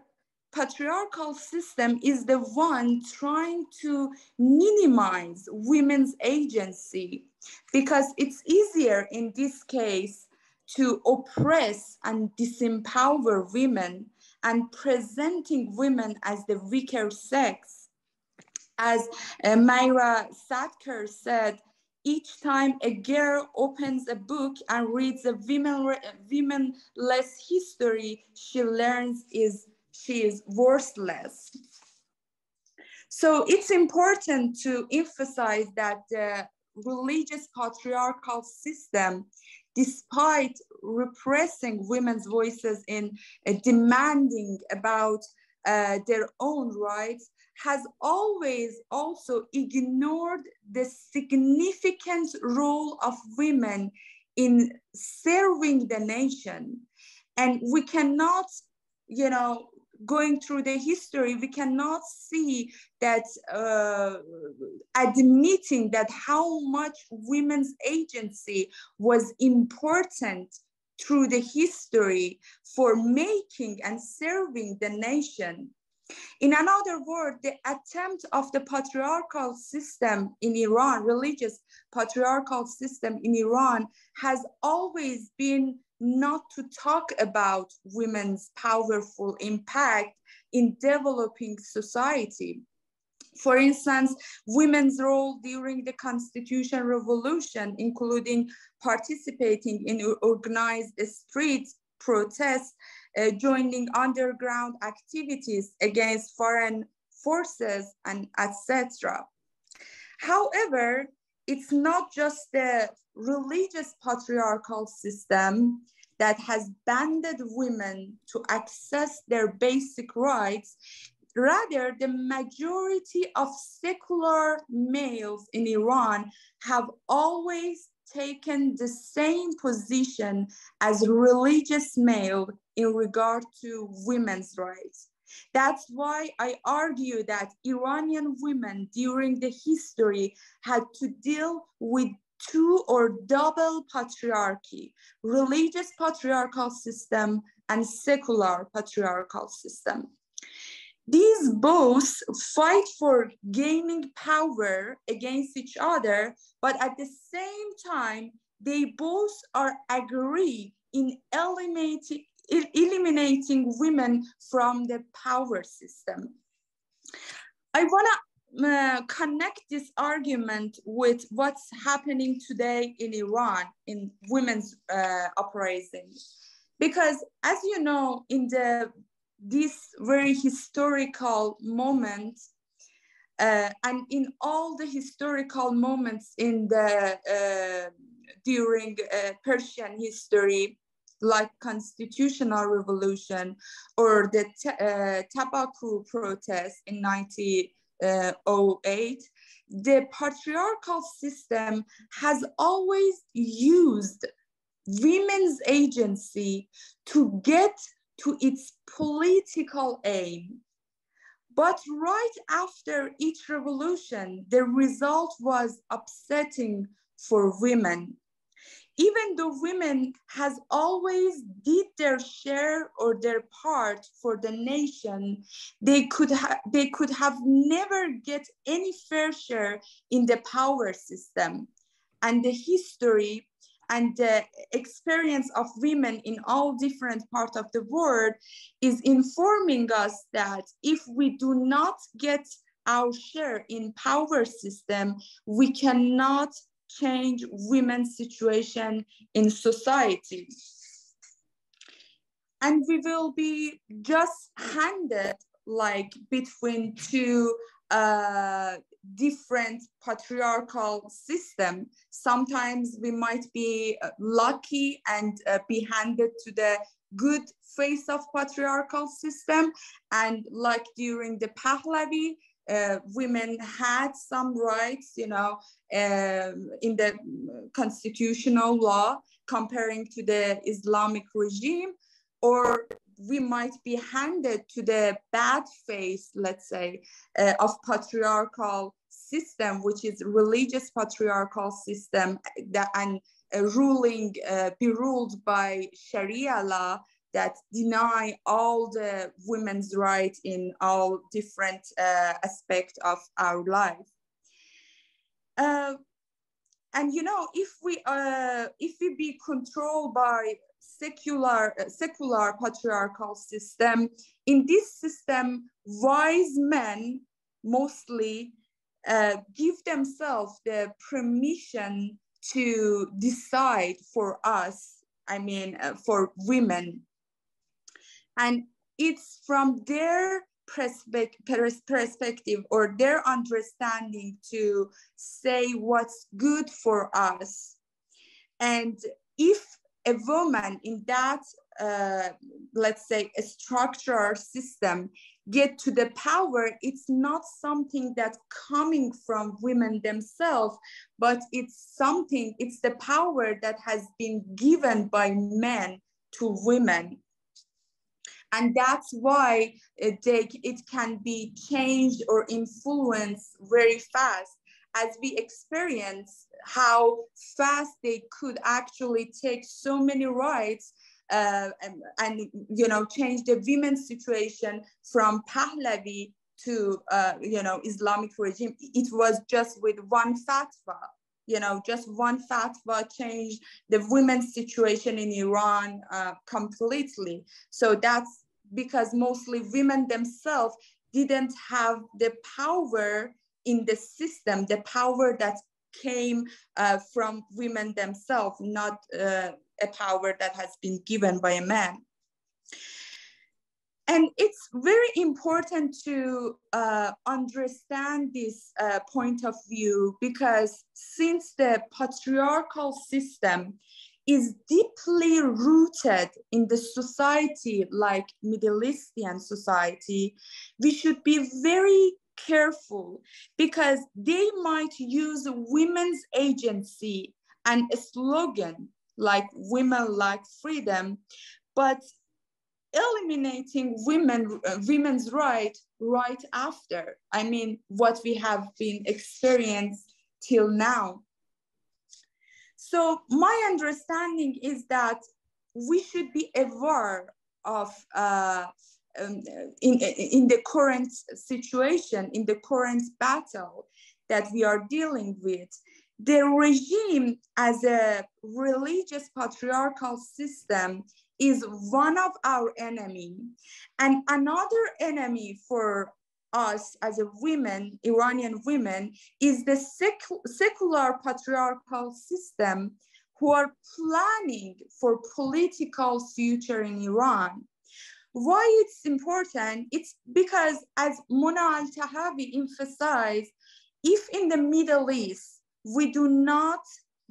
patriarchal system is the one trying to minimize women's agency because it's easier in this case to oppress and disempower women and presenting women as the weaker sex. As uh, Myra Sadker said, each time a girl opens a book and reads a women, womenless history, she learns is she is worthless. So it's important to emphasize that the religious patriarchal system despite repressing women's voices in uh, demanding about uh, their own rights, has always also ignored the significant role of women in serving the nation. And we cannot, you know, going through the history, we cannot see that uh, admitting that how much women's agency was important through the history for making and serving the nation. In another word, the attempt of the patriarchal system in Iran, religious patriarchal system in Iran, has always been not to talk about women's powerful impact in developing society. For instance, women's role during the Constitution Revolution, including participating in organized street protests, uh, joining underground activities against foreign forces, and etc. However, it's not just the religious patriarchal system that has banned women to access their basic rights. Rather, the majority of secular males in Iran have always taken the same position as religious male in regard to women's rights. That's why I argue that Iranian women during the history had to deal with two or double patriarchy, religious patriarchal system and secular patriarchal system. These both fight for gaining power against each other, but at the same time, they both are agree in eliminating, eliminating women from the power system. I wanna uh, connect this argument with what's happening today in Iran in women's uh, uprising. Because as you know, in the this very historical moment, uh, and in all the historical moments in the uh, during uh, Persian history, like constitutional revolution or the uh, Tabaku protest in 19 uh, 08, the patriarchal system has always used women's agency to get to its political aim. But right after each revolution, the result was upsetting for women even though women has always did their share or their part for the nation they could have they could have never get any fair share in the power system. And the history and the experience of women in all different parts of the world is informing us that if we do not get our share in power system we cannot change women's situation in society. And we will be just handed like between two uh, different patriarchal system. Sometimes we might be uh, lucky and uh, be handed to the good face of patriarchal system. And like during the Pahlavi, uh, women had some rights, you know, um, in the constitutional law comparing to the Islamic regime, or we might be handed to the bad face, let's say, uh, of patriarchal system, which is religious patriarchal system that and uh, ruling, uh, be ruled by Sharia law that deny all the women's rights in all different uh, aspects of our life. Uh, and you know, if we uh, if we be controlled by secular uh, secular patriarchal system, in this system, wise men mostly uh, give themselves the permission to decide for us. I mean, uh, for women and it's from their perspective or their understanding to say what's good for us. And if a woman in that, uh, let's say, a structural system get to the power, it's not something that's coming from women themselves, but it's something, it's the power that has been given by men to women. And that's why it, they, it can be changed or influenced very fast as we experience how fast they could actually take so many rights uh, and, and, you know change the women's situation from Pahlavi to uh, you know Islamic regime. It was just with one fatwa, you know, just one fatwa changed the women's situation in Iran uh, completely. So that's because mostly women themselves didn't have the power in the system, the power that came uh, from women themselves, not uh, a power that has been given by a man. And it's very important to uh, understand this uh, point of view because since the patriarchal system is deeply rooted in the society like Middle Eastern society, we should be very careful because they might use women's agency and a slogan like women like freedom, but eliminating women uh, women's right right after. I mean, what we have been experienced till now. So my understanding is that we should be aware of uh, um, in, in the current situation, in the current battle that we are dealing with, the regime as a religious patriarchal system is one of our enemy and another enemy for us as a women iranian women is the secular patriarchal system who are planning for political future in iran. Why it's important? It's because as Mona Eltahawy emphasized if in the middle east we do not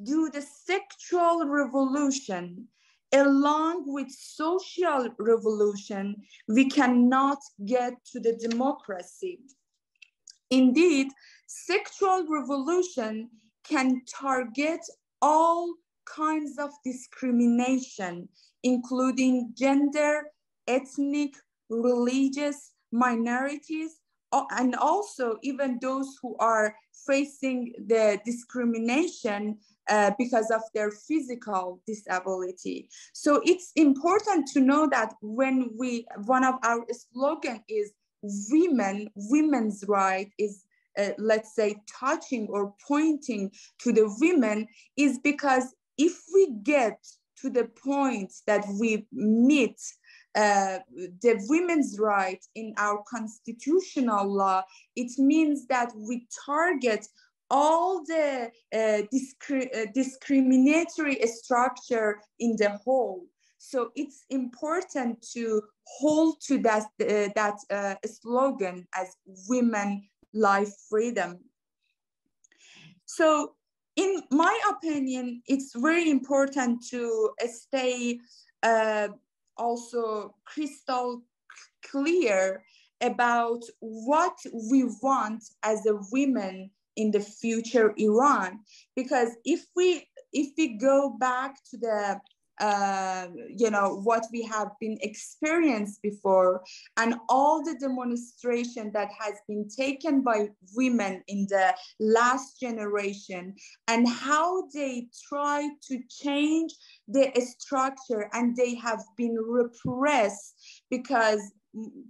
do the sexual revolution along with social revolution, we cannot get to the democracy. Indeed, sexual revolution can target all kinds of discrimination, including gender, ethnic, religious minorities, and also even those who are facing the discrimination uh, because of their physical disability. So it's important to know that when we, one of our slogan is women, women's right is uh, let's say touching or pointing to the women is because if we get to the point that we meet uh, the women's right in our constitutional law, it means that we target all the uh, discri uh, discriminatory structure in the whole. So it's important to hold to that, uh, that uh, slogan as women, life, freedom. So in my opinion, it's very important to stay uh, also crystal clear about what we want as a women in the future Iran. Because if we if we go back to the uh, you know what we have been experienced before and all the demonstration that has been taken by women in the last generation and how they try to change the structure and they have been repressed because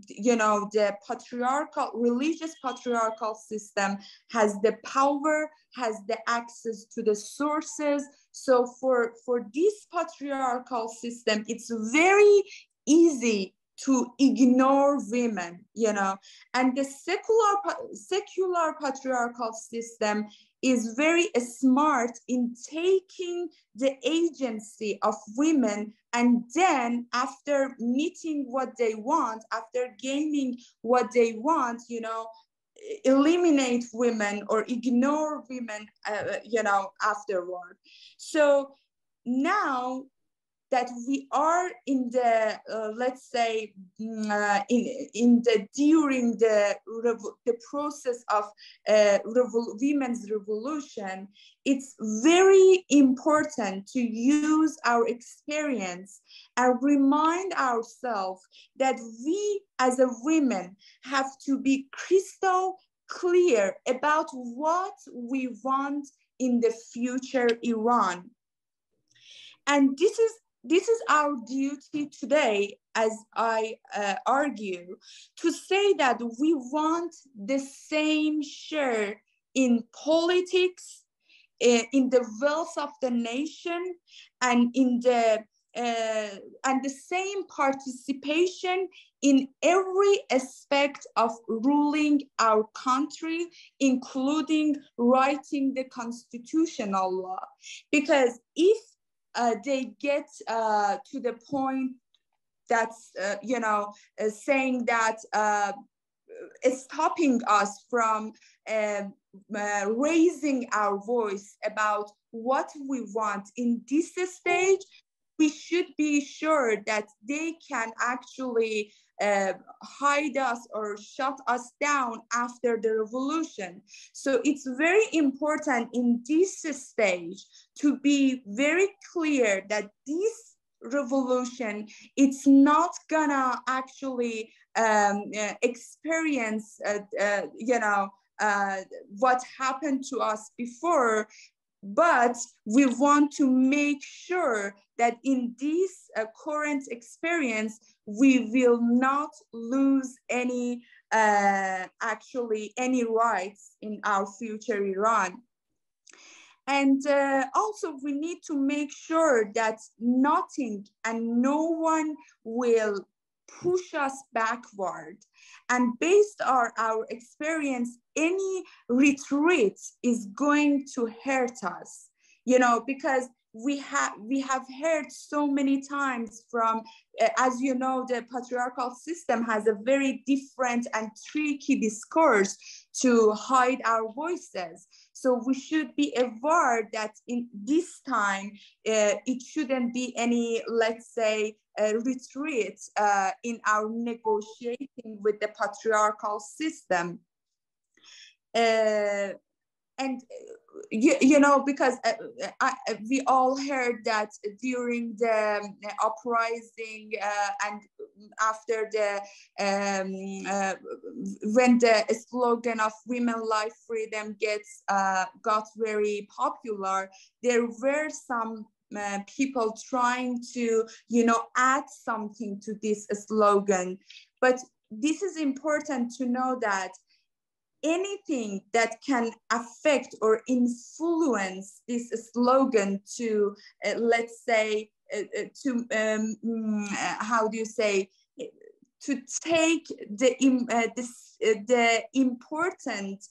you know the patriarchal religious patriarchal system has the power has the access to the sources. So for for this patriarchal system it's very easy to ignore women you know. And the secular secular patriarchal system is very smart in taking the agency of women and then after meeting what they want after gaining what they want you know eliminate women or ignore women uh, you know afterward. So now that we are in the uh, let's say mm, uh, in in the during the the process of uh, revol women's revolution it's very important to use our experience and remind ourselves that we as a women have to be crystal clear about what we want in the future Iran. And this is this is our duty today, as I uh, argue, to say that we want the same share in politics, uh, in the wealth of the nation, and in the uh, and the same participation in every aspect of ruling our country, including writing the constitutional law. Because if uh, they get uh, to the point that's, uh, you know, uh, saying that uh, stopping us from um, uh, raising our voice about what we want. In this stage, we should be sure that they can actually uh, hide us or shut us down after the revolution. So it's very important in this stage to be very clear that this revolution it's not gonna actually um, uh, experience uh, uh you know uh, what happened to us before but we want to make sure that in this uh, current experience, we will not lose any, uh, actually any rights in our future Iran. And uh, also we need to make sure that nothing and no one will push us backward. And based on our experience, any retreat is going to hurt us, you know, because we have we have heard so many times from uh, as you know the patriarchal system has a very different and tricky discourse to hide our voices so we should be aware that in this time uh, it shouldn't be any let's say retreat uh, in our negotiating with the patriarchal system. Uh, and you, you know because uh, I, we all heard that during the um, uprising uh, and after the um, uh, when the slogan of women life freedom gets uh, got very popular there were some uh, people trying to you know add something to this slogan. But this is important to know that anything that can affect or influence this slogan to, uh, let's say, uh, uh to, um, mm, uh, how do you say, to take the, uh, this, uh, the important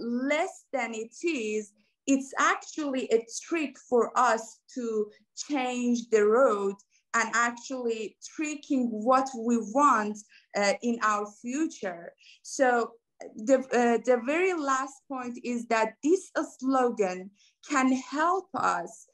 less than it is, it's actually a trick for us to change the road and actually tricking what we want uh, in our future. So the, uh, the very last point is that this slogan can help us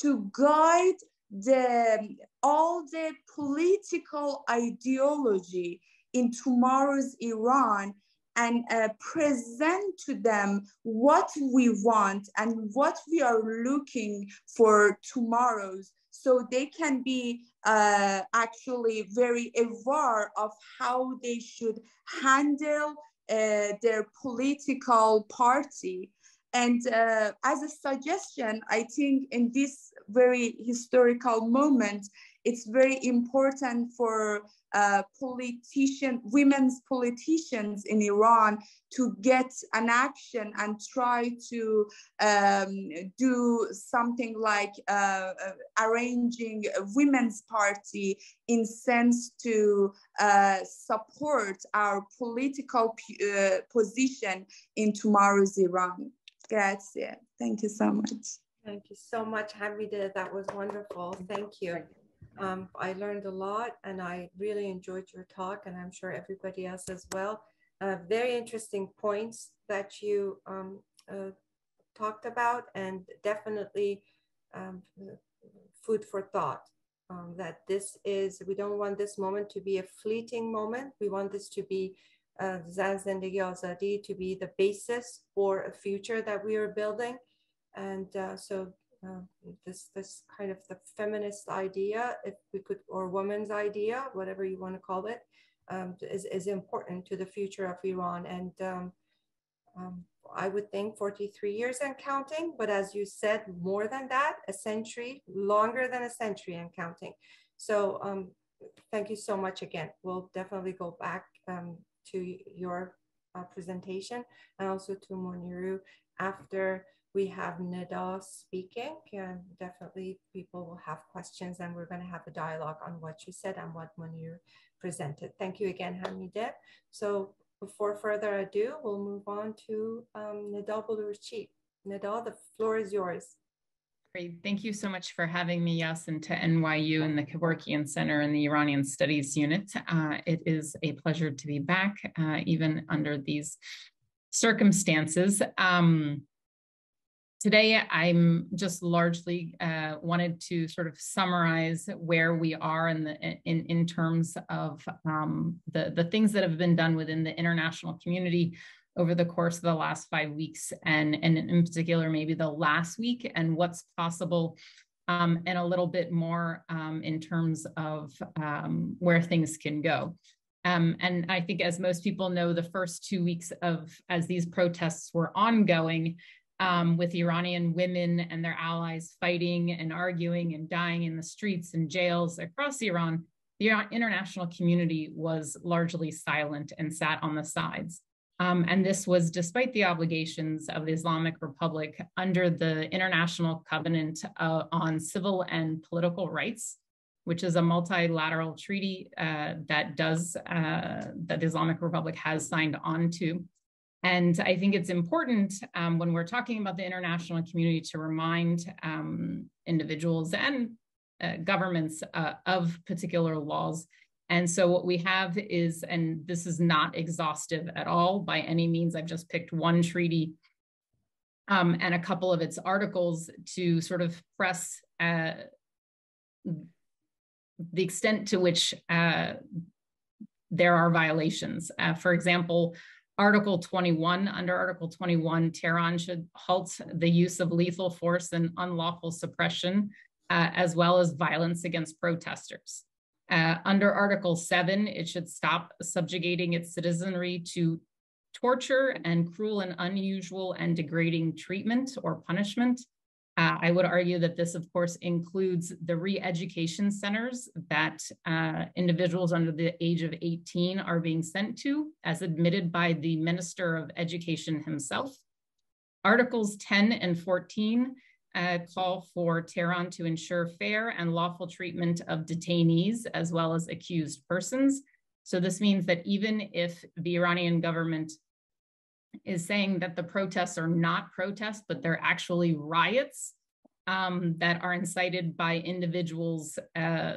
to guide the all the political ideology in tomorrow's Iran and uh, present to them what we want and what we are looking for tomorrow's so they can be uh, actually very aware of how they should handle uh, their political party. And uh, as a suggestion, I think in this very historical moment, it's very important for uh, politician, women's politicians in Iran to get an action and try to um, do something like uh, uh, arranging a women's party in sense to uh, support our political uh, position in tomorrow's Iran. Grazie. Thank you so much. Thank you so much, Hamideh. That was wonderful. Thank you. Um, I learned a lot and I really enjoyed your talk and I'm sure everybody else as well. Uh, very interesting points that you um, uh, talked about and definitely um, food for thought. Um, that this is, we don't want this moment to be a fleeting moment. We want this to be uh, to be the basis for a future that we are building. And uh, so uh, this this kind of the feminist idea, if we could, or woman's idea, whatever you want to call it, um, is, is important to the future of Iran. And um, um, I would think 43 years and counting, but as you said, more than that, a century, longer than a century and counting. So um, thank you so much again. We'll definitely go back um, to your uh, presentation and also to Moniro after we have Nadal speaking. And definitely people will have questions and we're going to have a dialogue on what you said and what Moniro presented. Thank you again, Hamideh. So before further ado, we'll move on to um, Neda Bolourchi. Neda, the floor is yours. Great. Thank you so much for having me, Yass, and to NYU and the Kevorkian Center and the Iranian Studies Unit. Uh, it is a pleasure to be back, uh, even under these circumstances. Um, today, I'm just largely uh, wanted to sort of summarize where we are in the in in terms of um, the the things that have been done within the international community over the course of the last five weeks and, and in particular, maybe the last week and what's possible um, and a little bit more um, in terms of um, where things can go. Um, and I think, as most people know, the first two weeks of as these protests were ongoing, um, with Iranian women and their allies fighting and arguing and dying in the streets and jails across Iran, the international community was largely silent and sat on the sides. Um, and this was despite the obligations of the Islamic Republic under the International Covenant uh, on Civil and Political Rights, which is a multilateral treaty uh, that does uh, that the Islamic Republic has signed on to. And I think it's important um, when we're talking about the international community to remind um, individuals and uh, governments uh, of particular laws and so what we have is, and this is not exhaustive at all by any means, I've just picked one treaty um, and a couple of its articles to sort of press uh, the extent to which uh, there are violations. Uh, for example, Article 21, under Article 21, Tehran should halt the use of lethal force and unlawful suppression, uh, as well as violence against protesters. Uh, under Article 7, it should stop subjugating its citizenry to torture and cruel and unusual and degrading treatment or punishment. Uh, I would argue that this, of course, includes the re education centers that uh, individuals under the age of 18 are being sent to, as admitted by the Minister of Education himself. Articles 10 and 14 uh, call for Tehran to ensure fair and lawful treatment of detainees as well as accused persons. So this means that even if the Iranian government is saying that the protests are not protests, but they're actually riots um, that are incited by individuals uh,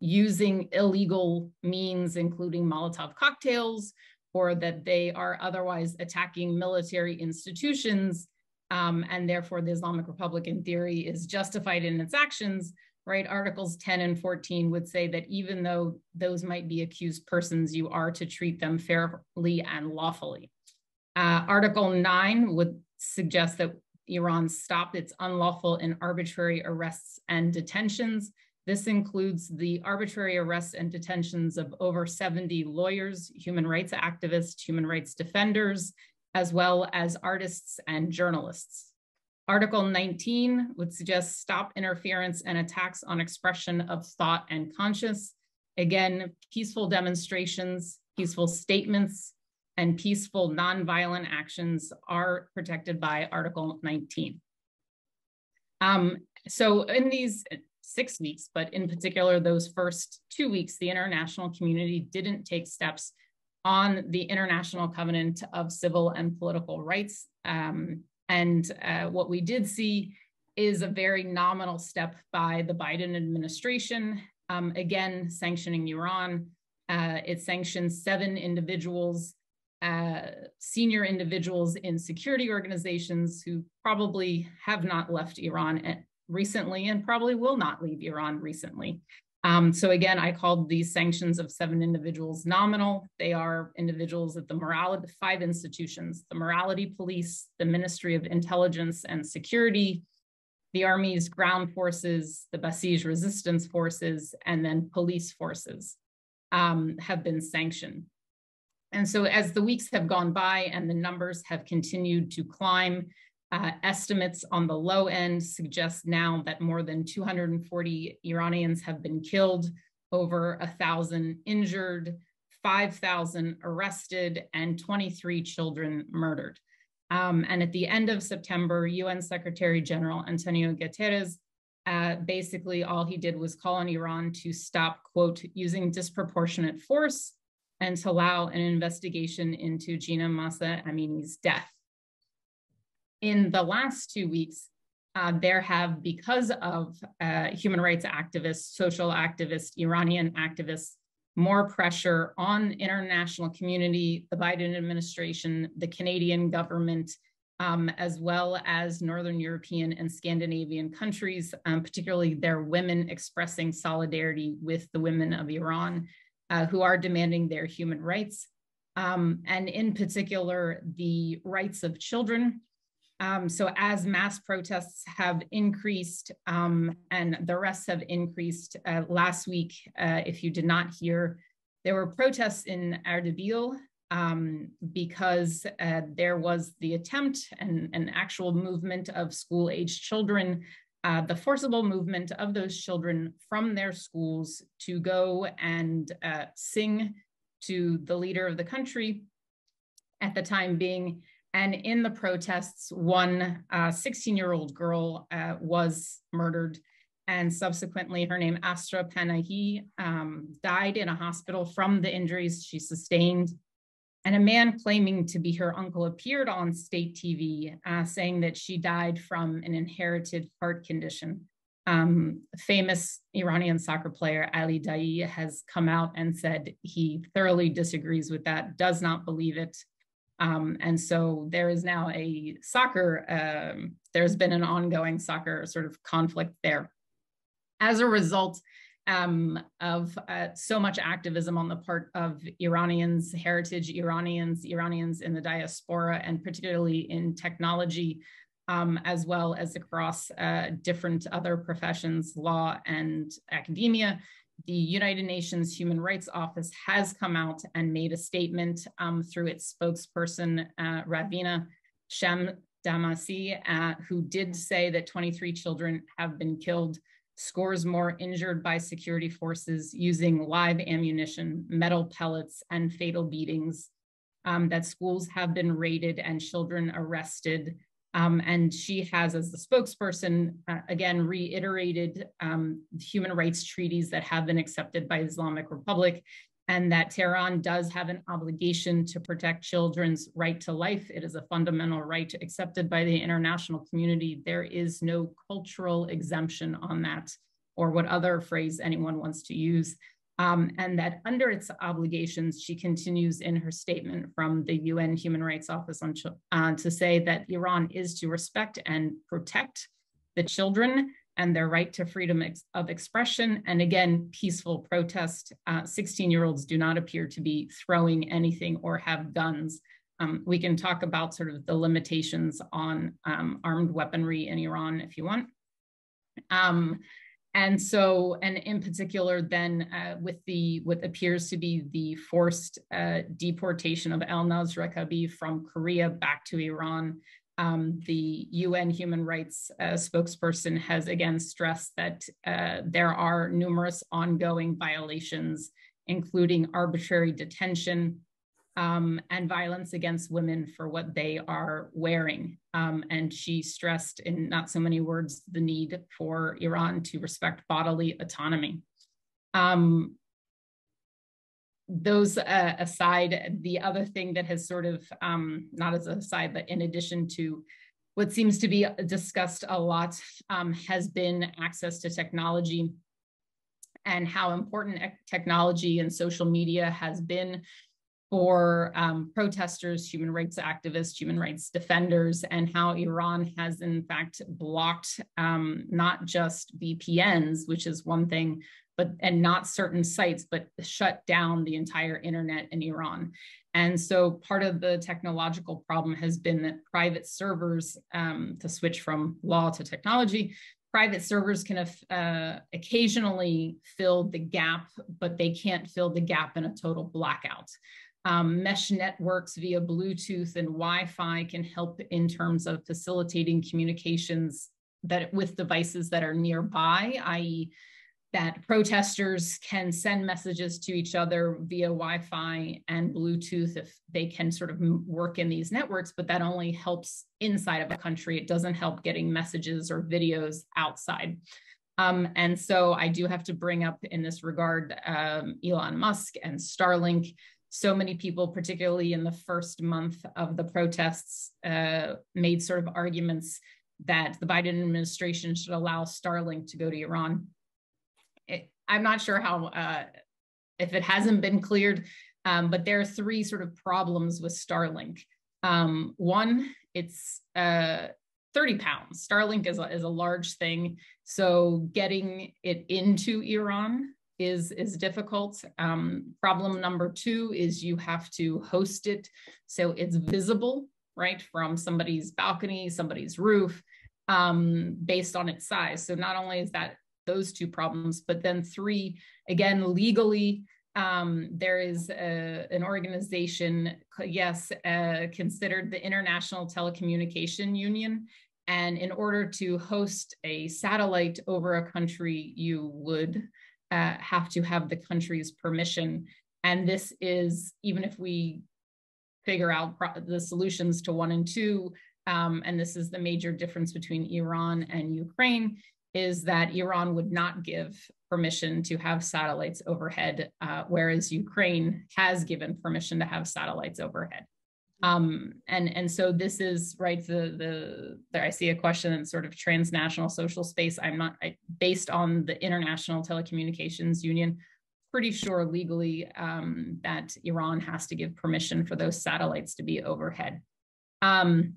using illegal means, including Molotov cocktails, or that they are otherwise attacking military institutions um, and therefore the Islamic Republic in theory is justified in its actions, right? Articles 10 and 14 would say that even though those might be accused persons, you are to treat them fairly and lawfully. Uh, Article 9 would suggest that Iran stop its unlawful and arbitrary arrests and detentions. This includes the arbitrary arrests and detentions of over 70 lawyers, human rights activists, human rights defenders, as well as artists and journalists. Article 19 would suggest stop interference and attacks on expression of thought and conscience. Again, peaceful demonstrations, peaceful statements, and peaceful nonviolent actions are protected by Article 19. Um, so in these six weeks, but in particular, those first two weeks, the international community didn't take steps on the International Covenant of Civil and Political Rights. Um, and uh, what we did see is a very nominal step by the Biden administration, um, again, sanctioning Iran. Uh, it sanctions seven individuals, uh, senior individuals in security organizations who probably have not left Iran recently and probably will not leave Iran recently. Um, so again, I called these sanctions of seven individuals nominal. They are individuals at the morality, five institutions, the morality police, the Ministry of Intelligence and Security, the Army's ground forces, the Basij resistance forces, and then police forces um, have been sanctioned. And so as the weeks have gone by and the numbers have continued to climb, uh, estimates on the low end suggest now that more than 240 Iranians have been killed, over a thousand injured, 5,000 arrested, and 23 children murdered. Um, and at the end of September, UN Secretary General Antonio Guterres uh, basically all he did was call on Iran to stop, quote, using disproportionate force and to allow an investigation into Jina Mahsa Amini's death. In the last two weeks, uh, there have, because of uh, human rights activists, social activists, Iranian activists, more pressure on international community, the Biden administration, the Canadian government, um, as well as Northern European and Scandinavian countries, um, particularly their women expressing solidarity with the women of Iran uh, who are demanding their human rights. Um, and in particular, the rights of children, um, so as mass protests have increased um, and the arrests have increased uh, last week, uh, if you did not hear, there were protests in Ardabil um, because uh, there was the attempt and an actual movement of school aged children, uh, the forcible movement of those children from their schools to go and uh, sing to the leader of the country at the time being and in the protests, one 16 uh, year old girl uh, was murdered. And subsequently, her name, Asra Panahi, um, died in a hospital from the injuries she sustained. And a man claiming to be her uncle appeared on state TV uh, saying that she died from an inherited heart condition. Um, famous Iranian soccer player Ali Daei has come out and said he thoroughly disagrees with that, does not believe it. Um, and so there is now a soccer, um, there's been an ongoing soccer sort of conflict there. As a result um, of uh, so much activism on the part of Iranians, heritage Iranians, Iranians in the diaspora, and particularly in technology, um, as well as across uh, different other professions, law and academia, the United Nations Human Rights Office has come out and made a statement um, through its spokesperson, uh, Ravina Shamdasani, uh, who did say that 23 children have been killed, scores more injured by security forces using live ammunition, metal pellets, and fatal beatings, um, that schools have been raided and children arrested, um, and she has, as the spokesperson, uh, again reiterated um, human rights treaties that have been accepted by Islamic Republic, and that Tehran does have an obligation to protect children's right to life. It is a fundamental right accepted by the international community. There is no cultural exemption on that, or what other phrase anyone wants to use um, and that under its obligations, she continues in her statement from the UN Human Rights Office on, uh, to say that Iran is to respect and protect the children and their right to freedom of expression. And again, peaceful protest. 16 uh, year olds do not appear to be throwing anything or have guns. Um, we can talk about sort of the limitations on um, armed weaponry in Iran if you want. Um, and so, and in particular, then uh, with the what appears to be the forced uh, deportation of Elnaz Rekabi from Korea back to Iran, um, the UN human rights uh, spokesperson has again stressed that uh, there are numerous ongoing violations, including arbitrary detention, um, and violence against women for what they are wearing. Um, and she stressed in not so many words the need for Iran to respect bodily autonomy. Um, those uh, aside, the other thing that has sort of, um, not as a side, but in addition to what seems to be discussed a lot, um, has been access to technology and how important technology and social media has been for um, protesters, human rights activists, human rights defenders, and how Iran has in fact blocked um, not just VPNs, which is one thing, but and not certain sites, but shut down the entire internet in Iran. And so part of the technological problem has been that private servers, um, to switch from law to technology, private servers can uh, occasionally fill the gap, but they can't fill the gap in a total blackout. Um, mesh networks via Bluetooth and Wi-Fi can help in terms of facilitating communications that with devices that are nearby, i.e that protesters can send messages to each other via Wi-Fi and Bluetooth if they can sort of work in these networks, but that only helps inside of a country. It doesn't help getting messages or videos outside. Um, and so I do have to bring up in this regard um, Elon Musk and Starlink. So many people, particularly in the first month of the protests, uh, made sort of arguments that the Biden administration should allow Starlink to go to Iran it, I'm not sure how, uh, if it hasn't been cleared, um, but there are three sort of problems with Starlink. Um, one, it's uh, 30 pounds. Starlink is a, is a large thing. So getting it into Iran is, is difficult. Um, problem number two is you have to host it so it's visible, right, from somebody's balcony, somebody's roof, um, based on its size. So not only is that those two problems. But then three, again, legally, um, there is a, an organization, yes, uh, considered the International Telecommunication Union. And in order to host a satellite over a country, you would uh, have to have the country's permission. And this is, even if we figure out the solutions to one and two, um, and this is the major difference between Iran and Ukraine, is that Iran would not give permission to have satellites overhead, uh, whereas Ukraine has given permission to have satellites overhead. Um, and and so this is right. The the there I see a question in sort of transnational social space. I'm not I, based on the International Telecommunications Union. Pretty sure legally um, that Iran has to give permission for those satellites to be overhead. Um,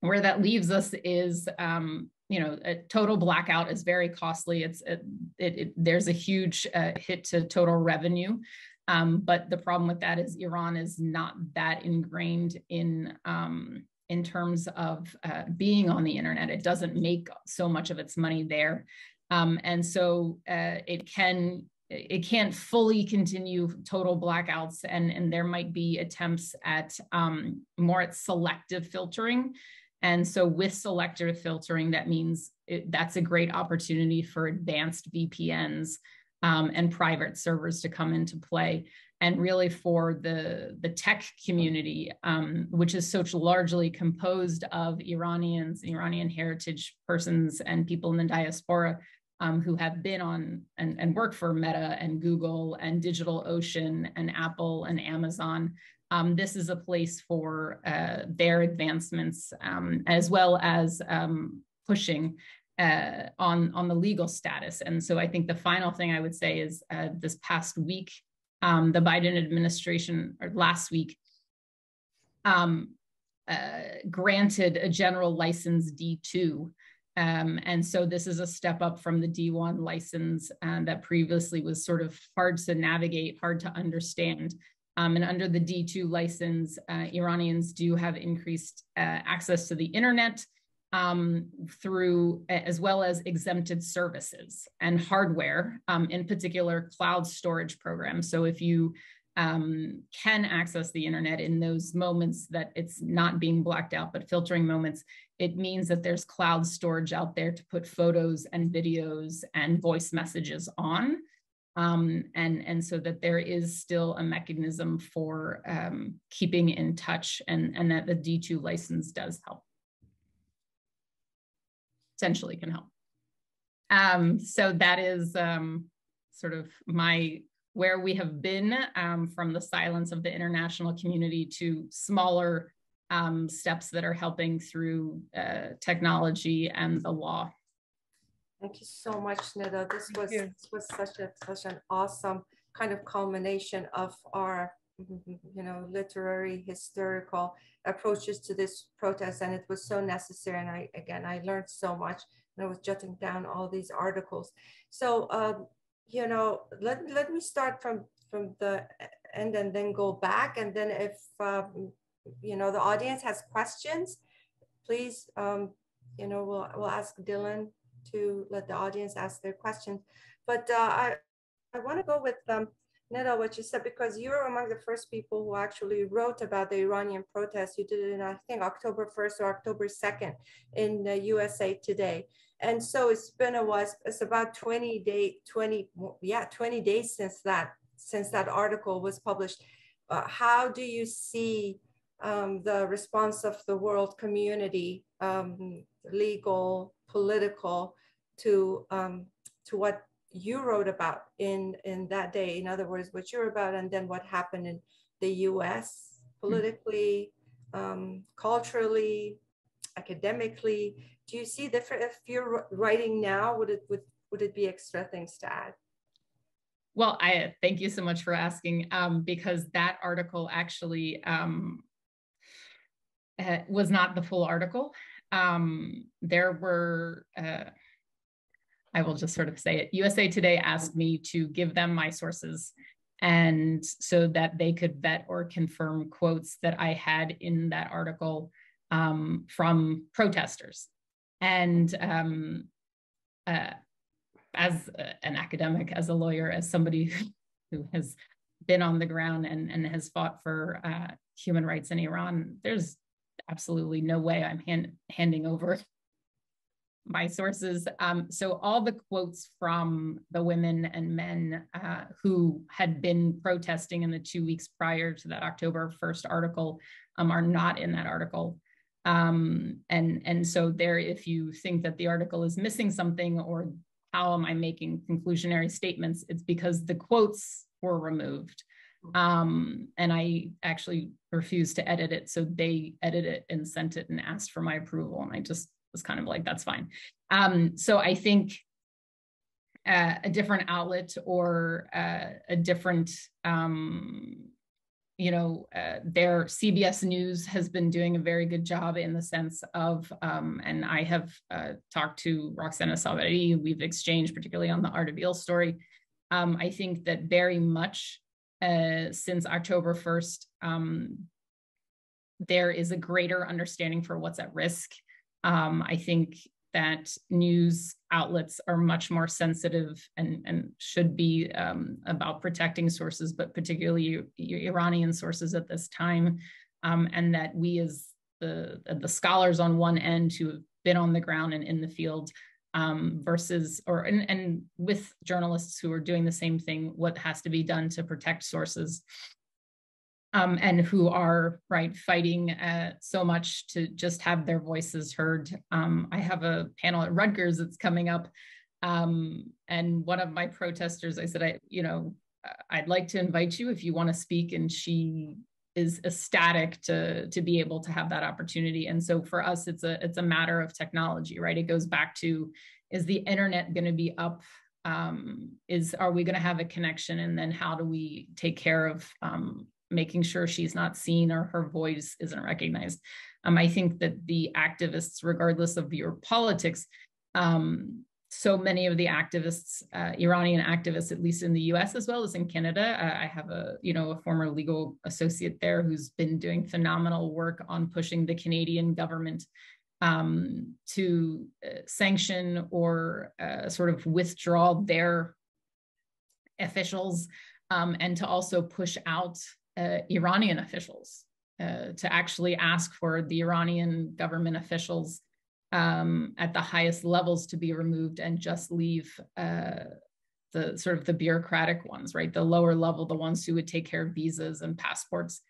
where that leaves us is um, you know a total blackout is very costly. It's it, it, it there's a huge uh, hit to total revenue. Um, but the problem with that is iran is not that ingrained in um, in terms of uh, being on the internet. It doesn't make so much of its money there. Um, and so uh, it can it can't fully continue total blackouts and and there might be attempts at um, more at selective filtering and so with selective filtering, that means it, that's a great opportunity for advanced VPNs um, and private servers to come into play. And really for the, the tech community, um, which is so largely composed of Iranians, Iranian heritage persons and people in the diaspora um, who have been on and, and worked for Meta and Google and DigitalOcean and Apple and Amazon um, this is a place for uh, their advancements um, as well as um, pushing uh, on, on the legal status. And so I think the final thing I would say is uh, this past week, um, the Biden administration, or last week, um, uh, granted a general license D2 um, and so this is a step up from the D1 license uh, that previously was sort of hard to navigate, hard to understand. Um, and under the D2 license, uh, Iranians do have increased uh, access to the internet um, through, as well as exempted services and hardware, um, in particular cloud storage programs. So if you um, can access the internet in those moments that it's not being blacked out, but filtering moments, it means that there's cloud storage out there to put photos and videos and voice messages on um, and, and so that there is still a mechanism for um, keeping in touch and, and that the D2 license does help. Essentially can help. Um, so that is um, sort of my where we have been um, from the silence of the international community to smaller um, steps that are helping through uh, technology and the law. Thank you so much, Neda. This was this was such a such an awesome kind of culmination of our you know, literary, historical approaches to this protest. And it was so necessary. And I, again, I learned so much and I was jotting down all these articles. So, um, you know, let, let me start from, from the end and then go back. And then if, um, you know, the audience has questions, please, um, you know, we'll, we'll ask Dylan to let the audience ask their questions. But uh, I, I want to go with um, Neda, what you said, because you were among the first people who actually wrote about the Iranian protests. You did it in, I think, October 1st or October 2nd in the USA Today. And so it's been a while, it's about 20 day, 20, yeah, 20 days since that, since that article was published. Uh, how do you see um, the response of the world community, um, legal, political, to um, to what you wrote about in in that day. In other words what you're about and then what happened in the us politically um, culturally academically. Do you see different if you're writing now would it would, would it be extra things to add? Well i thank you so much for asking um, because that article actually um, uh, was not the full article um, there were uh, I will just sort of say it. USA Today asked me to give them my sources and so that they could vet or confirm quotes that I had in that article um, from protesters. And um, uh, as an academic, as a lawyer, as somebody who has been on the ground and, and has fought for uh, human rights in Iran, there's absolutely no way I'm hand, handing over my sources. Um, so all the quotes from the women and men uh, who had been protesting in the two weeks prior to that October 1st article um, are not in that article. Um, and, and so there, if you think that the article is missing something or how am I making conclusionary statements, it's because the quotes were removed. Um, and I actually refused to edit it. So they edited it and sent it and asked for my approval. And I just was kind of like, that's fine. Um, so I think uh, a different outlet or uh, a different, um, you know, uh, their CBS News has been doing a very good job in the sense of, um, and I have uh, talked to Roxana Saberi, we've exchanged, particularly on the Ardabil story. Um, I think that very much uh, since October 1st, um, there is a greater understanding for what's at risk. Um, I think that news outlets are much more sensitive and, and should be um, about protecting sources, but particularly Iranian sources at this time, um, and that we as the, the scholars on one end who have been on the ground and in the field um, versus or and, and with journalists who are doing the same thing, what has to be done to protect sources um, and who are right fighting uh, so much to just have their voices heard. Um, I have a panel at Rutgers that's coming up, um, and one of my protesters, I said, I you know, I'd like to invite you if you want to speak, and she is ecstatic to to be able to have that opportunity. And so for us, it's a it's a matter of technology, right? It goes back to is the internet going to be up um, is are we going to have a connection and then how do we take care of um, making sure she's not seen or her voice isn't recognized. Um, I think that the activists, regardless of your politics, um, so many of the activists, uh, Iranian activists, at least in the U.S. as well as in Canada, uh, I have a you know a former legal associate there who's been doing phenomenal work on pushing the Canadian government um, to uh, sanction or uh, sort of withdraw their officials um, and to also push out uh, Iranian officials uh, to actually ask for the Iranian government officials um, at the highest levels to be removed and just leave uh, the sort of the bureaucratic ones, right? The lower level, the ones who would take care of visas and passports.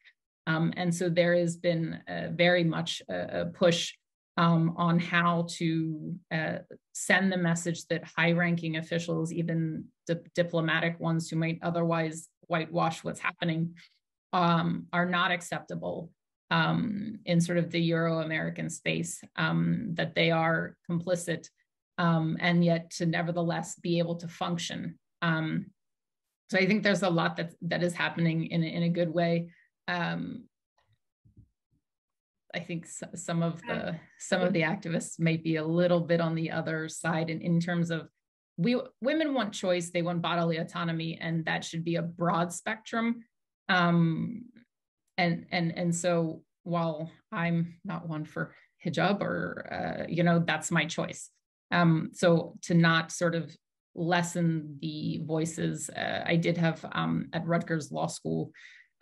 Um, and so there has been very much a, a push um, on how to uh, send the message that high ranking officials, even di- diplomatic ones who might otherwise whitewash what's happening, um, are not acceptable um, in sort of the Euro American space, um, that they are complicit, um, and yet to nevertheless be able to function. Um, so I think there's a lot that that is happening in in a good way. Um, I think some of the some of the activists may be a little bit on the other side in, in terms of we women want choice, they want bodily autonomy, and that should be a broad spectrum. Um, and and and so while I'm not one for hijab or uh, you know that's my choice. Um, so to not sort of lessen the voices, uh, I did have um, at Rutgers Law School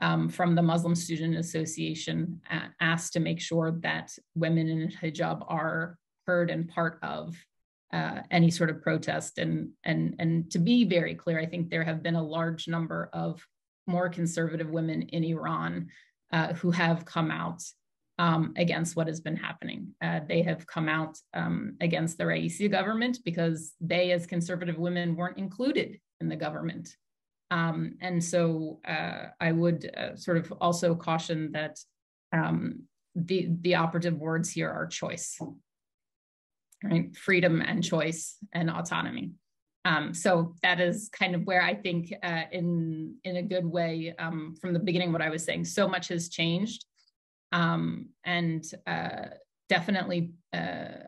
um, from the Muslim Student Association uh, asked to make sure that women in hijab are heard and part of uh, any sort of protest. And, and, and to be very clear, I think there have been a large number of more conservative women in Iran uh, who have come out um, against what has been happening. Uh, they have come out um, against the Raisi government because they, as conservative women, weren't included in the government. Um, and so uh, I would uh, sort of also caution that um, the, the operative words here are choice, right? Freedom and choice and autonomy. Um, so that is kind of where I think, uh, in in a good way, um, from the beginning, what I was saying, so much has changed, um, and uh, definitely uh,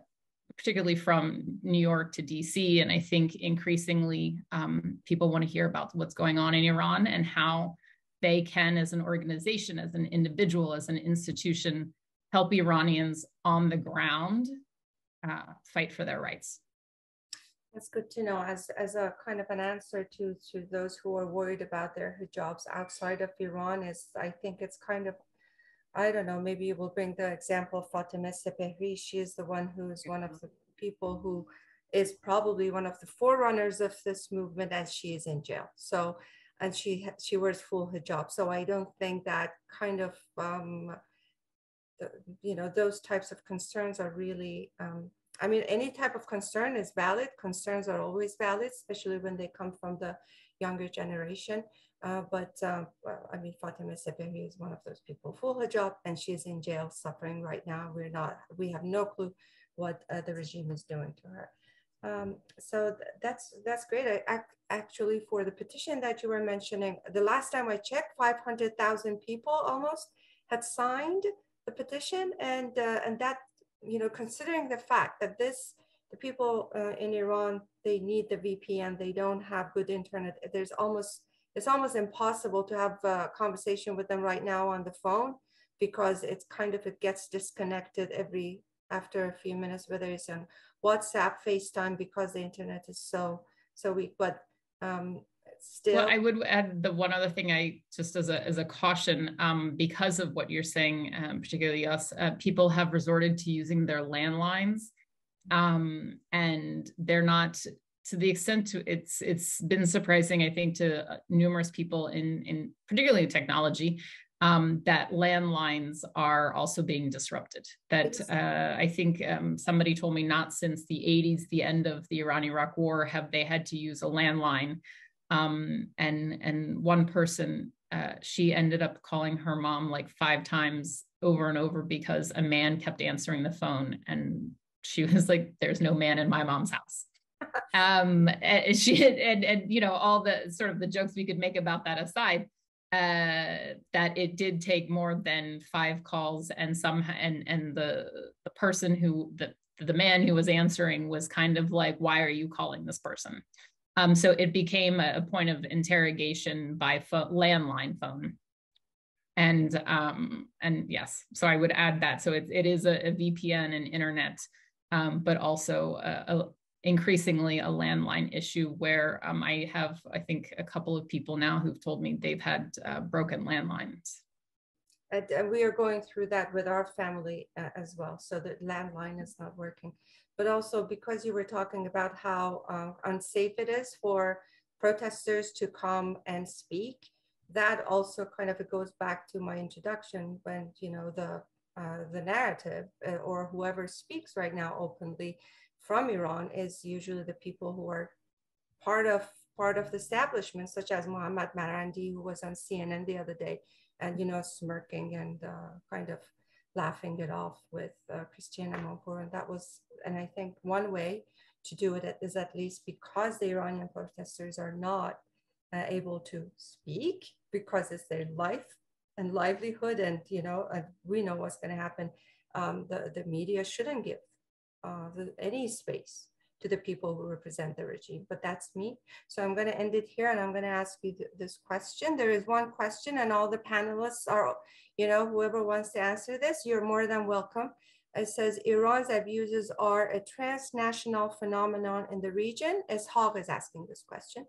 particularly from New York to DC. And I think increasingly um, people want to hear about what's going on in Iran and how they can, as an organization, as an individual, as an institution, help Iranians on the ground uh, fight for their rights. That's good to know. As, as a kind of an answer to, to those who are worried about their hijabs outside of Iran, is I think it's kind of I don't know, maybe we'll bring the example of Fatemeh Sepehri. She is the one who's one of the people who is probably one of the forerunners of this movement and she is in jail. So, and she she wears full hijab. So I don't think that kind of, um, the, you know, those types of concerns are really, um, I mean, any type of concern is valid. Concerns are always valid, especially when they come from the younger generation. Uh, but uh, well, I mean, Fatemeh Sepehri is one of those people, full hijab, and she's in jail suffering right now. We're not, we have no clue what uh, the regime is doing to her. Um, so th that's that's great. I, actually, for the petition that you were mentioning, the last time I checked, 500,000 people almost had signed the petition, and uh, and that you know, considering the fact that this the people uh, in Iran they need the VPN, they don't have good internet. There's almost it's almost impossible to have a conversation with them right now on the phone because it's kind of it gets disconnected every after a few minutes whether it's on whatsapp facetime because the internet is so so weak but um still. Well i would add the one other thing i just as a as a caution um because of what you're saying um, particularly us uh, people have resorted to using their landlines um and they're not to the extent to it's it's been surprising i think to uh, numerous people in in particularly in technology um, that landlines are also being disrupted. That uh, i think um, somebody told me not since the 80s the end of the iran-iraq war have they had to use a landline um, and and one person uh, she ended up calling her mom like five times over and over because a man kept answering the phone and she was like there's no man in my mom's house. Um, and she and, and you know all the sort of the jokes we could make about that aside uh, that it did take more than five calls and some and and the the person who the the man who was answering was kind of like why are you calling this person um, so it became a, point of interrogation by phone, landline phone and um, and yes so i would add that so it, it is a, a vpn and internet um, but also a, a, increasingly a landline issue where um, I have, I think, a couple of people now who've told me they've had uh, broken landlines. And we are going through that with our family uh, as well. So the landline is not working. But also because you were talking about how uh, unsafe it is for protesters to come and speak, that also kind of goes back to my introduction when, you know, the uh, the narrative uh, or whoever speaks right now openly from Iran is usually the people who are part of part of the establishment, such as Mohammad Marandi, who was on CNN the other day, and you know, smirking and uh, kind of laughing it off with uh, Christiane Amanpour. And that was, and I think one way to do it is at least because the Iranian protesters are not uh, able to speak because it's their life and livelihood and you know uh, we know what's going to happen um, the, the media shouldn't give uh, the, any space to the people who represent the regime but that's me. So i'm going to end it here and i'm going to ask you th this question. There is one question and all the panelists are you know whoever wants to answer this you're more than welcome. It says Iran's abuses are a transnational phenomenon in the region, as Hogg is asking this question,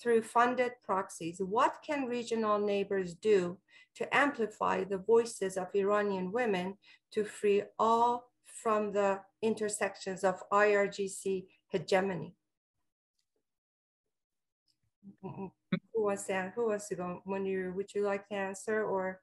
through funded proxies. What can regional neighbors do to amplify the voices of Iranian women to free all from the intersections of IRGC hegemony? Who wants to, who wants to go? Moniro, would you like to answer or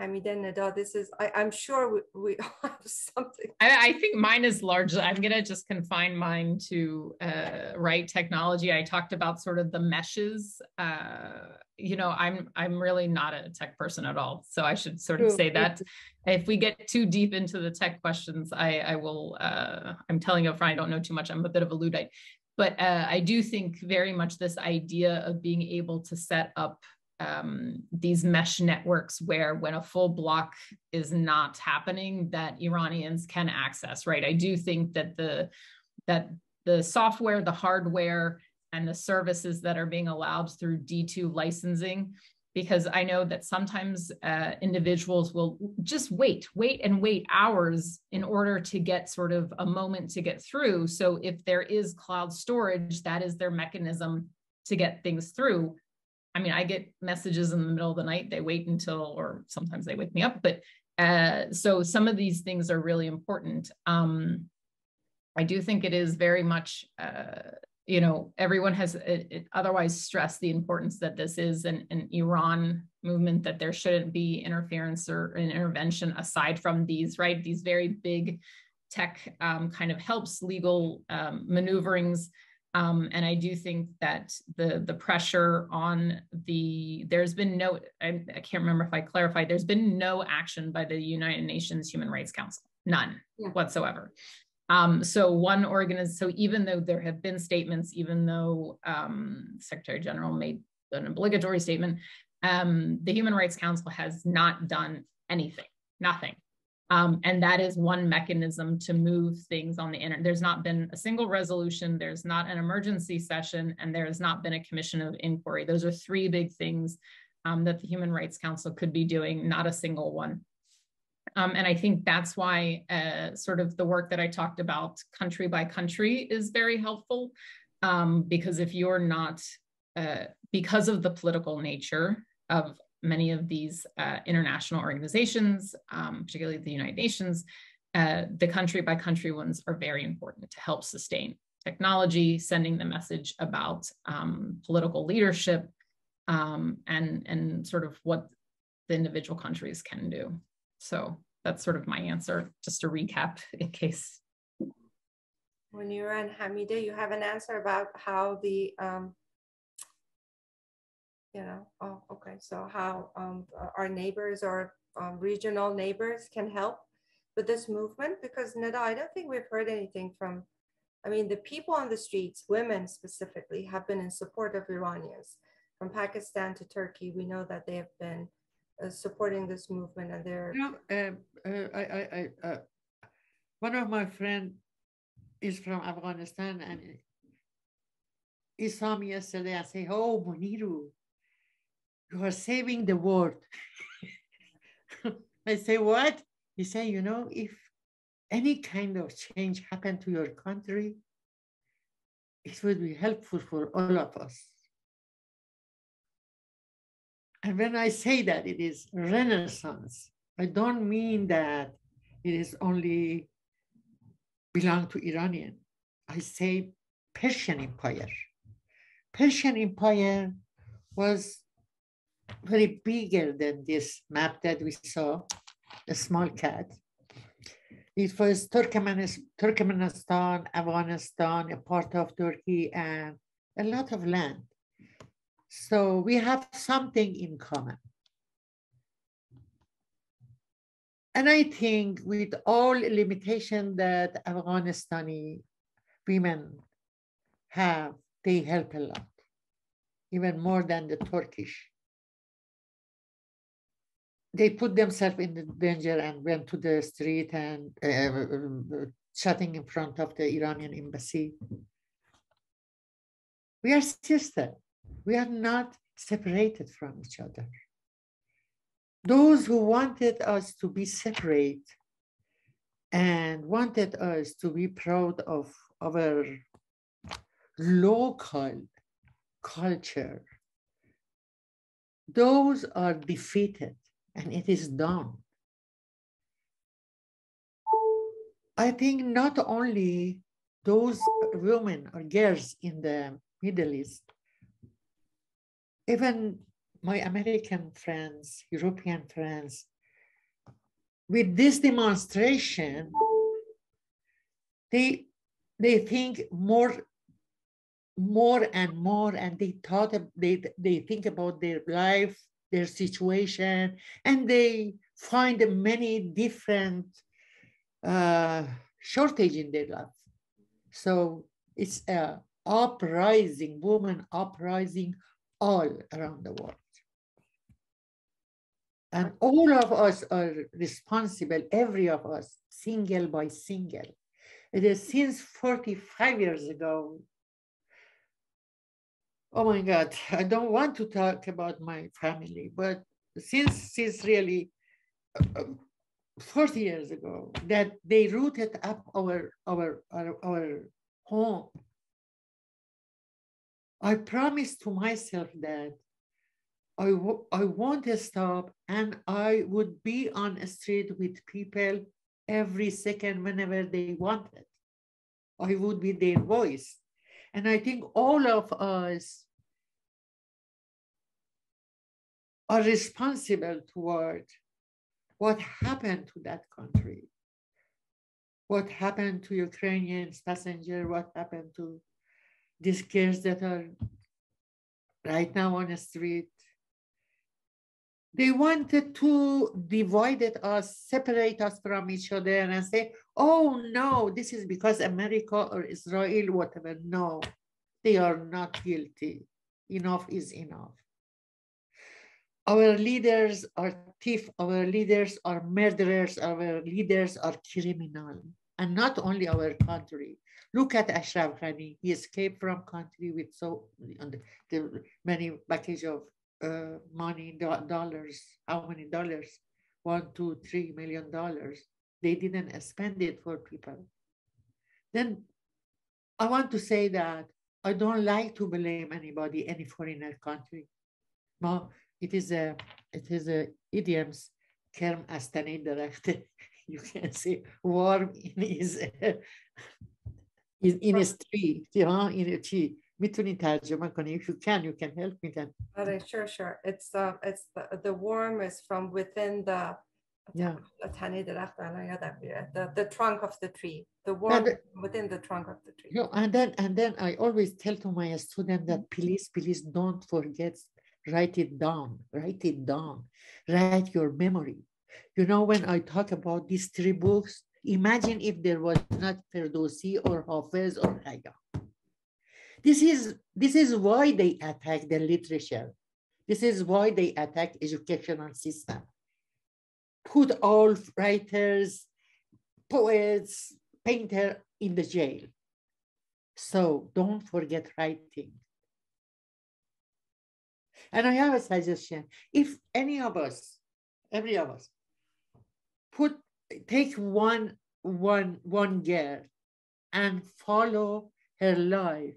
Hamideh Neda, this is, I, am sure we, we have something. I, I, think mine is largely, I'm going to just confine mine to uh, right technology. I talked about sort of the meshes. Uh, you know, I'm, I'm really not a tech person at all. So I should sort of say that if we get too deep into the tech questions, I, I will, uh, I'm telling you up I don't know too much. I'm a bit of a Luddite. But uh, I do think very much this idea of being able to set up um, these mesh networks where when a full block is not happening that iranians can access right i do think that the that the software the hardware and the services that are being allowed through d2 licensing because i know that sometimes uh, individuals will just wait wait and wait hours in order to get sort of a moment to get through so if there is cloud storage that is their mechanism to get things through I mean, I get messages in the middle of the night. They wait until, or sometimes they wake me up. But uh, so some of these things are really important. Um, I do think it is very much, uh, you know, everyone has it, it otherwise stressed the importance that this is an, an Iran movement, that there shouldn't be interference or an intervention aside from these, right? These very big tech um, kind of helps legal um, maneuverings um, and I do think that the the pressure on the there's been no I, I, can't remember if I clarified there's been no action by the United Nations Human Rights Council none yeah. whatsoever. Um, so one organization so even though there have been statements even though um, Secretary General made an obligatory statement um, the Human Rights Council has not done anything nothing um, and that is one mechanism to move things on the internet. There's not been a single resolution, there's not an emergency session, and there has not been a commission of inquiry. Those are three big things um, that the Human Rights Council could be doing, not a single one. Um, and I think that's why uh, sort of the work that I talked about country by country is very helpful. Um, because if you're not, uh, because of the political nature of many of these uh, international organizations, um, particularly the United Nations, uh, the country by country ones are very important to help sustain technology, sending the message about um, political leadership um, and, and sort of what the individual countries can do. So that's sort of my answer, just to recap in case. When you're on Hamideh, you have an answer about how the um, you know oh okay so how um, our neighbors or um, regional neighbors can help with this movement because Neda, I don't think we've heard anything from I mean the people on the streets women specifically have been in support of Iranians from Pakistan to Turkey we know that they have been supporting this movement and they're you know um, uh, I, I, I uh, one of my friend is from Afghanistan and he saw me yesterday and say, oh, Moniro, you are saving the world. I say, what? He say, you know, if any kind of change happened to your country, it would be helpful for all of us. And when I say that it is renaissance, I don't mean that it is only belong to Iranian. I say Persian Empire. Persian Empire was very bigger than this map that we saw, a small cat. It was Turkmenistan, Afghanistan, a part of Turkey, and a lot of land. So we have something in common. And I think with all limitation that Afghanistani women have, they help a lot. even more than the Turkish. They put themselves in the danger and went to the street and uh, shutting in front of the Iranian embassy. We are sisters. We are not separated from each other. Those who wanted us to be separate and wanted us to be proud of our local culture, those are defeated and it is done. I think not only those women or girls in the Middle East, even my American friends, European friends, with this demonstration, they they think more more and more and they thought they they think about their life their situation and they find many different uh, shortage in their life. So it's a uprising woman uprising all around the world. And all of us are responsible every of us single by single. It is since 45 years ago. Oh my God, I don't want to talk about my family, but since since really um, 40 years ago that they rooted up our our our, our home, I promised to myself that I, w- I won't stop and I would be on a street with people every second whenever they wanted. I would be their voice. And I think all of us are responsible toward what happened to that country, what happened to Ukrainians passenger, what happened to these girls that are right now on the street. They wanted to divide us, separate us from each other, and say, oh no, this is because America or Israel, whatever. No, they are not guilty. Enough is enough. Our leaders are thief, our leaders are murderers, our leaders are criminal. And not only our country. Look at Ashraf Ghani. He escaped from country with so the, many package of uh, money, do dollars. How many dollars? One, two, three million dollars. They didn't spend it for people. Then I want to say that I don't like to blame anybody, any foreigner country. No, it is a it is a idioms kerm astani You can say warm is in his in his tree ها این چی میتونی ترجمه کنی if you can you can help me then okay, sure sure it's uh, it's the, the worm is from within the yeah the, the trunk of the tree the worm the, within the trunk of the tree you know, and then and then I always tell to my student that please please don't forget write it down, write it down, write your memory. You know, when I talk about these three books, imagine if there was not Ferdowsi or Hafez or Khayyam. This is, this is why they attack the literature. This is why they attack educational system. Put all writers, poets, painter in the jail. So don't forget writing. And I have a suggestion. If any of us, every of us, put take one one one girl and follow her life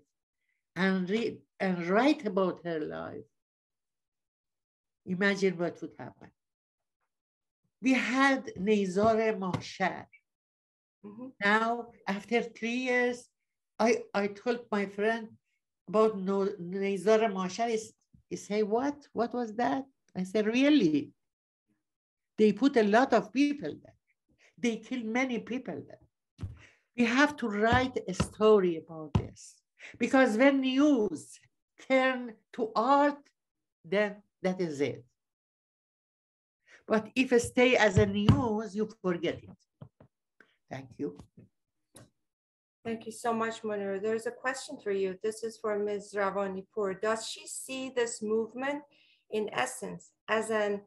and read and write about her life, imagine what would happen. We had Nizar Mahshahr. Mm-hmm. Now, after three years, I, I told my friend about no, Nizar Mahshahr is he say, what? What was that? I said, really? They put a lot of people there. They kill many people. We have to write a story about this. Because when news turn to art, then that is it. But if it stay as a news, you forget it. Thank you. Thank you so much, Moniro. There's a question for you. This is for Ms. Ravanipour. Does she see this movement in essence as an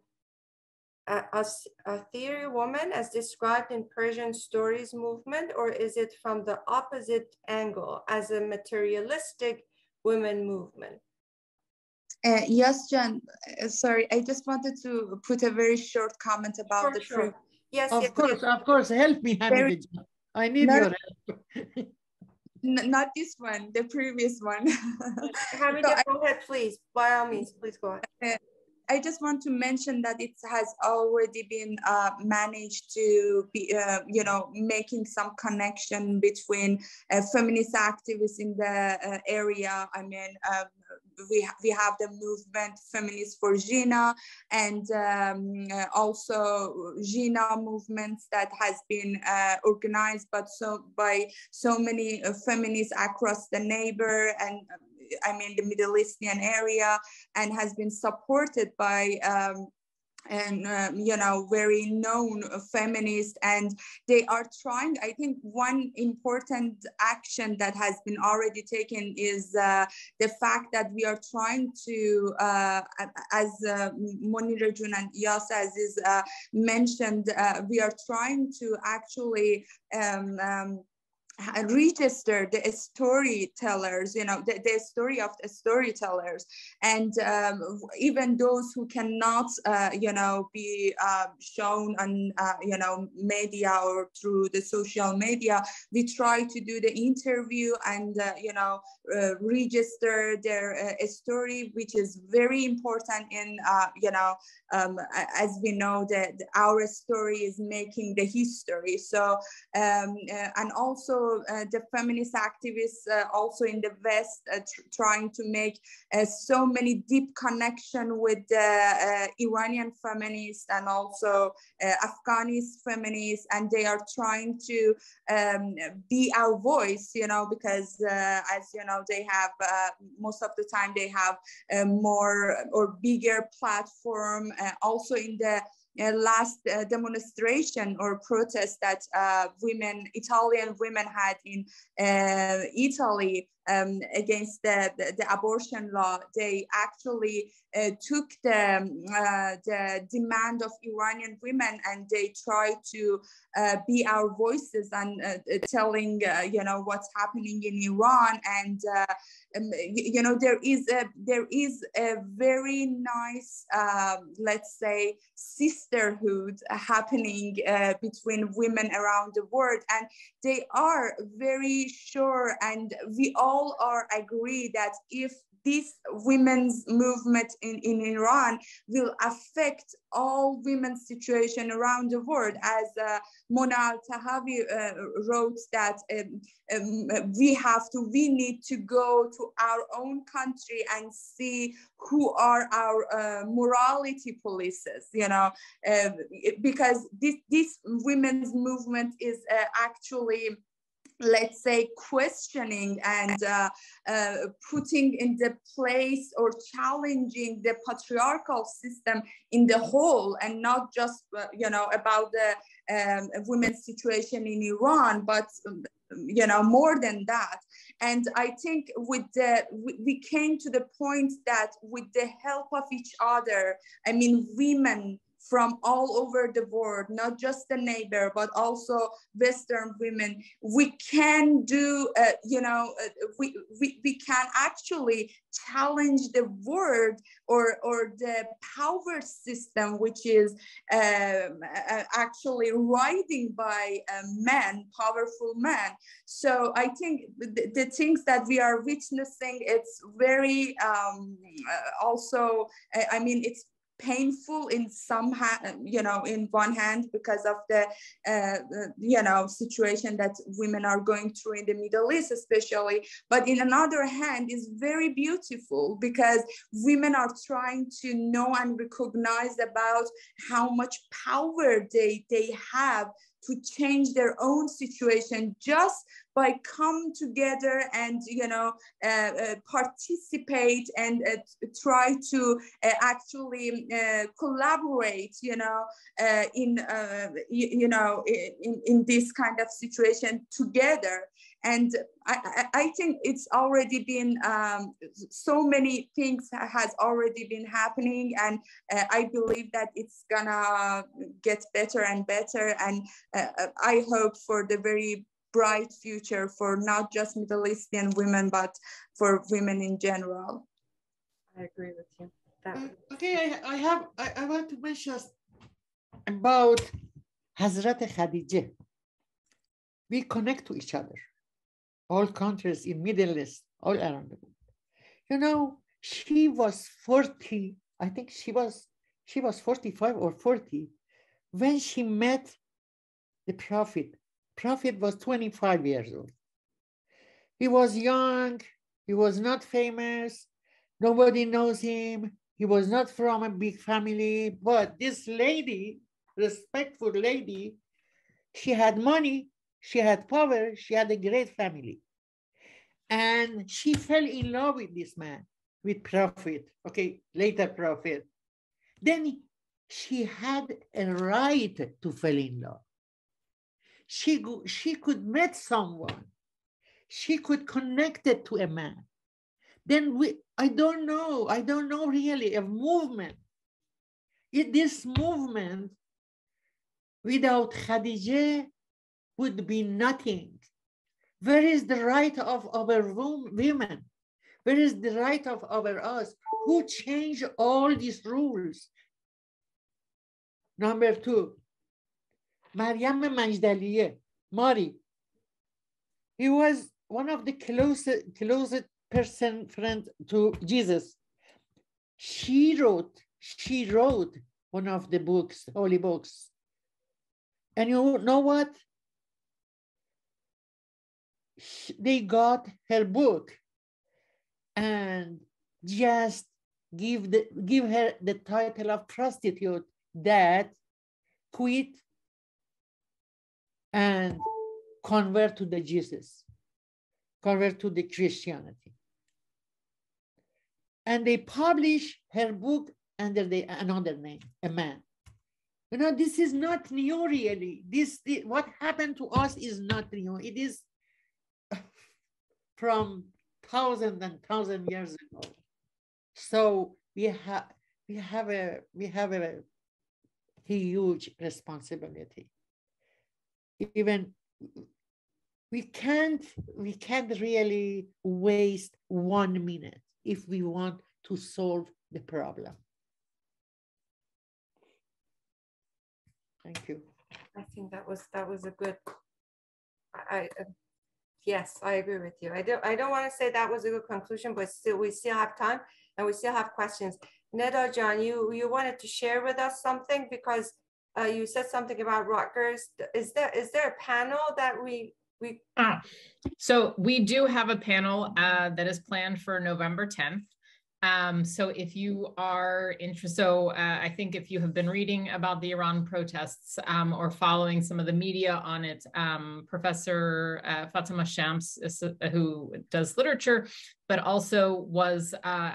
a, a, a theory woman as described in Persian stories movement, or is it from the opposite angle as a materialistic women movement? Uh, yes, Jen. Uh, sorry, I just wanted to put a very short comment about Sure, the sure. Yes, Of yes, course, yes. of course, help me, Very- Hamid. I need No. your help. Not this one, the previous one. Hamideh, So I- go ahead, please. By all means, please go ahead. I just want to mention that it has already been uh, managed to be, uh, you know, making some connection between uh, feminist activists in the uh, area. I mean, um, we, we have the movement Feminists for Jina and um, uh, also Jina movements that has been uh, organized but so by so many uh, feminists across the neighbor and uh, I mean the Middle Eastern area and has been supported by um, and um, you know very known feminist and they are trying i think one important action that has been already taken is uh, the fact that we are trying to uh, as uh, Moniro jun and Yass as is uh, mentioned uh, we are trying to actually um, um, register the storytellers you know the, the story of the storytellers. And um, even those who cannot uh, you know be uh, shown on uh, you know media or through the social media we try to do the interview and uh, you know uh, register their uh, story which is very important in you know um, as we know that our story is making the history. So um, and also uh, the feminist activists uh, also in the west uh, tr- trying to make so many deep connection with the iranian feminists and also uh, afghanis feminists and they are trying to um, be our voice you know because as you know they have most of the time they have a more or bigger platform also in the last uh, demonstration or protest that uh, women, Italian women had in uh, Italy um, against the, the, the abortion law, they actually uh, took the, um, uh, the demand of Iranian women and they tried to uh, be our voices and uh, telling, uh, you know, what's happening in Iran. And, uh, um, you know, there is a, there is a very nice, um, let's say, sisterhood happening uh, between women around the world. And they are very sure and we all are agree that if this women's movement in, in Iran will affect all women's situation around the world. As uh, Mona Eltahawy uh, wrote that um, um, we have to, we need to go to our own country and see who are our uh, morality polices, you know, uh, because this, this women's movement is uh, actually let's say questioning and uh, uh, putting in the place or challenging the patriarchal system in the whole and not just uh, you know about the um, women's situation in iran but um, you know more than that. And i think with the we, we came to the point that with the help of each other i mean women from all over the world, not just the neighbor, but also Western women. We can do, uh, you know, uh, we, we, we can actually challenge the word or, or the power system, which is um, uh, actually riding by uh, men, powerful men. So I think the, the things that we are witnessing, it's very um, uh, also, I- I mean, it's painful in some ha- you know in one hand because of the uh, you know situation that women are going through in the middle east especially. But in another hand is very beautiful because women are trying to know and recognize about how much power they they have to change their own situation just by come together and you know uh, uh, participate and uh, try to uh, actually uh, collaborate you know uh, in you, you, know in, in this kind of situation together and I, I think it's already been um, so many things has already been happening. And uh, i believe that it's gonna get better and better. And uh, i hope for the very bright future for not just middle eastern women but for women in general. I agree with you. That uh, okay I, I have I, I want to mention about hazrat khadijah we connect to each other all countries in Middle East, all around the world. You know, she was 40, I think she was, she was 45 or 40 when she met the Prophet. Prophet was 25 years old. He was young, he was not famous, nobody knows him, he was not from a big family, but this lady, respectful lady, she had money, she had power, she had a great family. And she fell in love with this man, with Prophet, okay, later Prophet. Then she had a right to fall in love. She, she could meet someone. She could connect it to a man. Then we, I don't know, I don't know really a movement. It, this movement without Khadijah would be nothing. Where is the right of our women? Where is the right of our us? Who changed all these rules? Number two, Maryam Majdaliye, Mari. He was one of the closest, closest person friend to Jesus. She wrote, she wrote one of the books, holy books. And you know what? They got her book and just give the give her the title of prostitute that quit and convert to the Jesus, convert to the Christianity. And they publish her book under the another name, a man. You know, this is not new really. This, this what happened to us is not new. It is from thousand and thousand years ago. So we have we have a we have a huge responsibility. Even we can't we can't really waste one minute if we want to solve the problem. Thank you. I think that was that was a good. I, I Yes, I agree with you. I don't I don't want to say that was a good conclusion, but still we still have time and we still have questions. Neda John, you you wanted to share with us something because uh, you said something about Rutgers. Is there is there a panel that we we ah, so we do have a panel uh, that is planned for November 10th. Um, so if you are interested, so uh, I think if you have been reading about the Iran protests um, or following some of the media on it, um, Professor uh, Fatemeh Shams, uh, who does literature, but also was uh,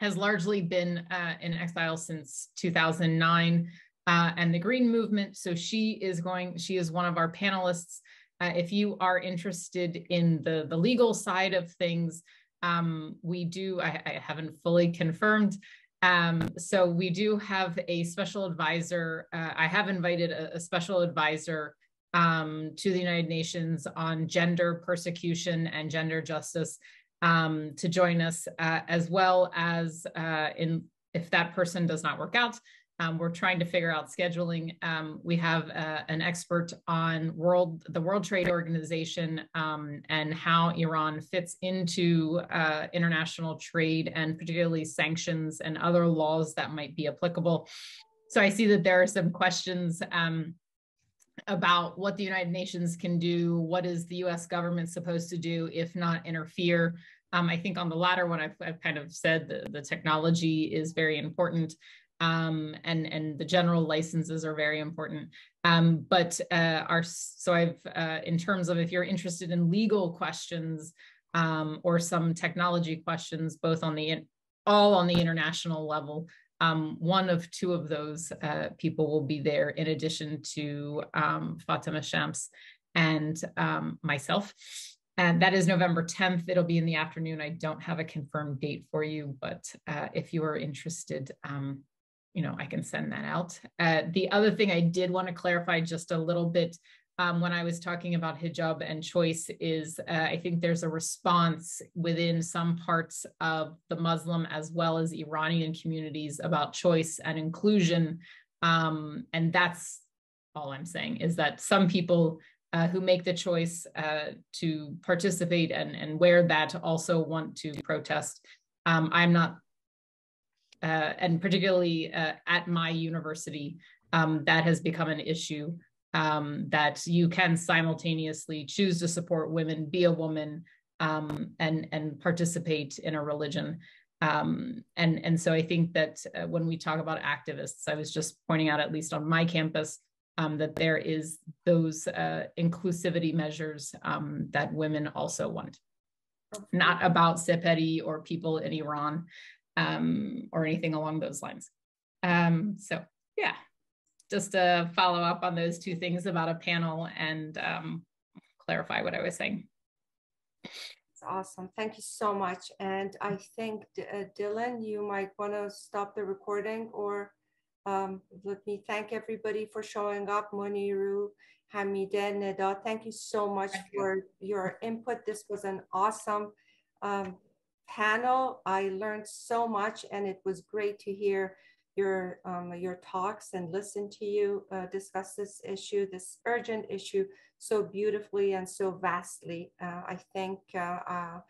has largely been uh, in exile since 2009 uh, and the Green Movement. So she is going, she is one of our panelists. if you are interested in the, the legal side of things, um, we do, I, I, haven't fully confirmed. Um, so we do have a special advisor. Uh, I have invited a, a special advisor um, to the United Nations on gender persecution and gender justice um, to join us, uh, as well as uh, in if that person does not work out, um, we're trying to figure out scheduling. Um, we have uh, an expert on world, the World Trade Organization um, and how Iran fits into uh, international trade and particularly sanctions and other laws that might be applicable. So I see that there are some questions um, about what the United Nations can do. What is the US government supposed to do if not interfere? Um, I think on the latter one, I've, I've kind of said the, the technology is very important. Um, and and the general licenses are very important. Um, but uh, our so I've uh, in terms of if you're interested in legal questions um, or some technology questions, both on the all on the international level. Um, one of two of those uh, people will be there in addition to um, Fatemeh Shams and um, myself. And that is November 10th. It'll be in the afternoon. I don't have a confirmed date for you, but uh, if you are interested, um, you know, I can send that out. Uh, the other thing I did want to clarify just a little bit um, when I was talking about hijab and choice is uh, I think there's a response within some parts of the Muslim as well as Iranian communities about choice and inclusion. Um, and that's all I'm saying is that some people uh, who make the choice uh, to participate and, and wear that also want to protest. Um, I'm not and particularly uh, at my university, um, that has become an issue um, that you can simultaneously choose to support women, be a woman, um, and and participate in a religion. Um, and and so I think that uh, when we talk about activists, I was just pointing out, at least on my campus, um, that there is those uh, inclusivity measures um, that women also want. Not about Sepehri or people in Iran, um, or anything along those lines. Um, so yeah, just to follow up on those two things about a panel and um, clarify what I was saying. It's awesome. Thank you so much. And I think, uh, Dylan, you might want to stop the recording or um, let me thank everybody for showing up. Moniro, Hamideh, Neda, thank you so much thank for you. your input. This was an awesome um, panel. I learned so much and it was great to hear your, um, your talks and listen to you uh, discuss this issue, this urgent issue so beautifully and so vastly. Uh, I think uh, uh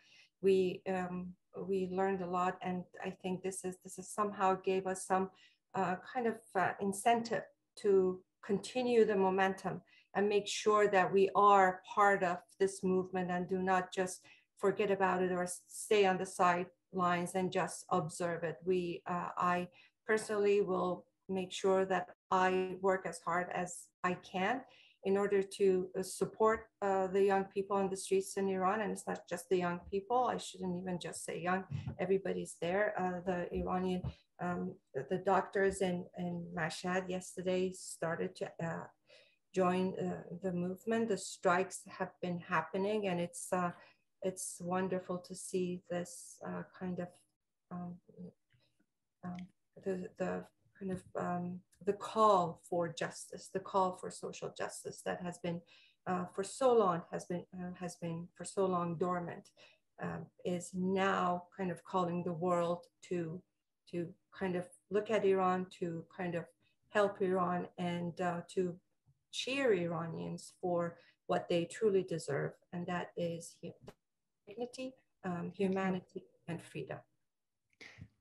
we, um, we learned a lot and I think this is, this is somehow gave us some uh, kind of uh, incentive to continue the momentum and make sure that we are part of this movement and do not just forget about it or stay on the sidelines and just observe it. We, uh, I personally will make sure that I work as hard as I can in order to uh, support uh, the young people on the streets in Iran. And it's not just the young people. I shouldn't even just say young. Everybody's there. Uh, the Iranian, um, the doctors in, in Mashhad yesterday started to uh, join uh, the movement. The strikes have been happening and it's uh, it's wonderful to see this uh, kind of um, um, the, the kind of um, the call for justice, the call for social justice that has been uh, for so long has been uh, has been for so long dormant um, is now kind of calling the world to to kind of look at Iran, to kind of help Iran, and uh, to cheer Iranians for what they truly deserve, and that is dignity, um, humanity, and freedom.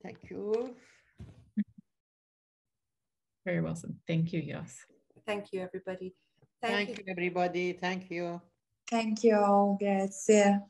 Thank you. Very well said. Thank you, Yes. Thank you, everybody. Thank, Thank you. you, everybody. Thank you. Thank you all. Grazie.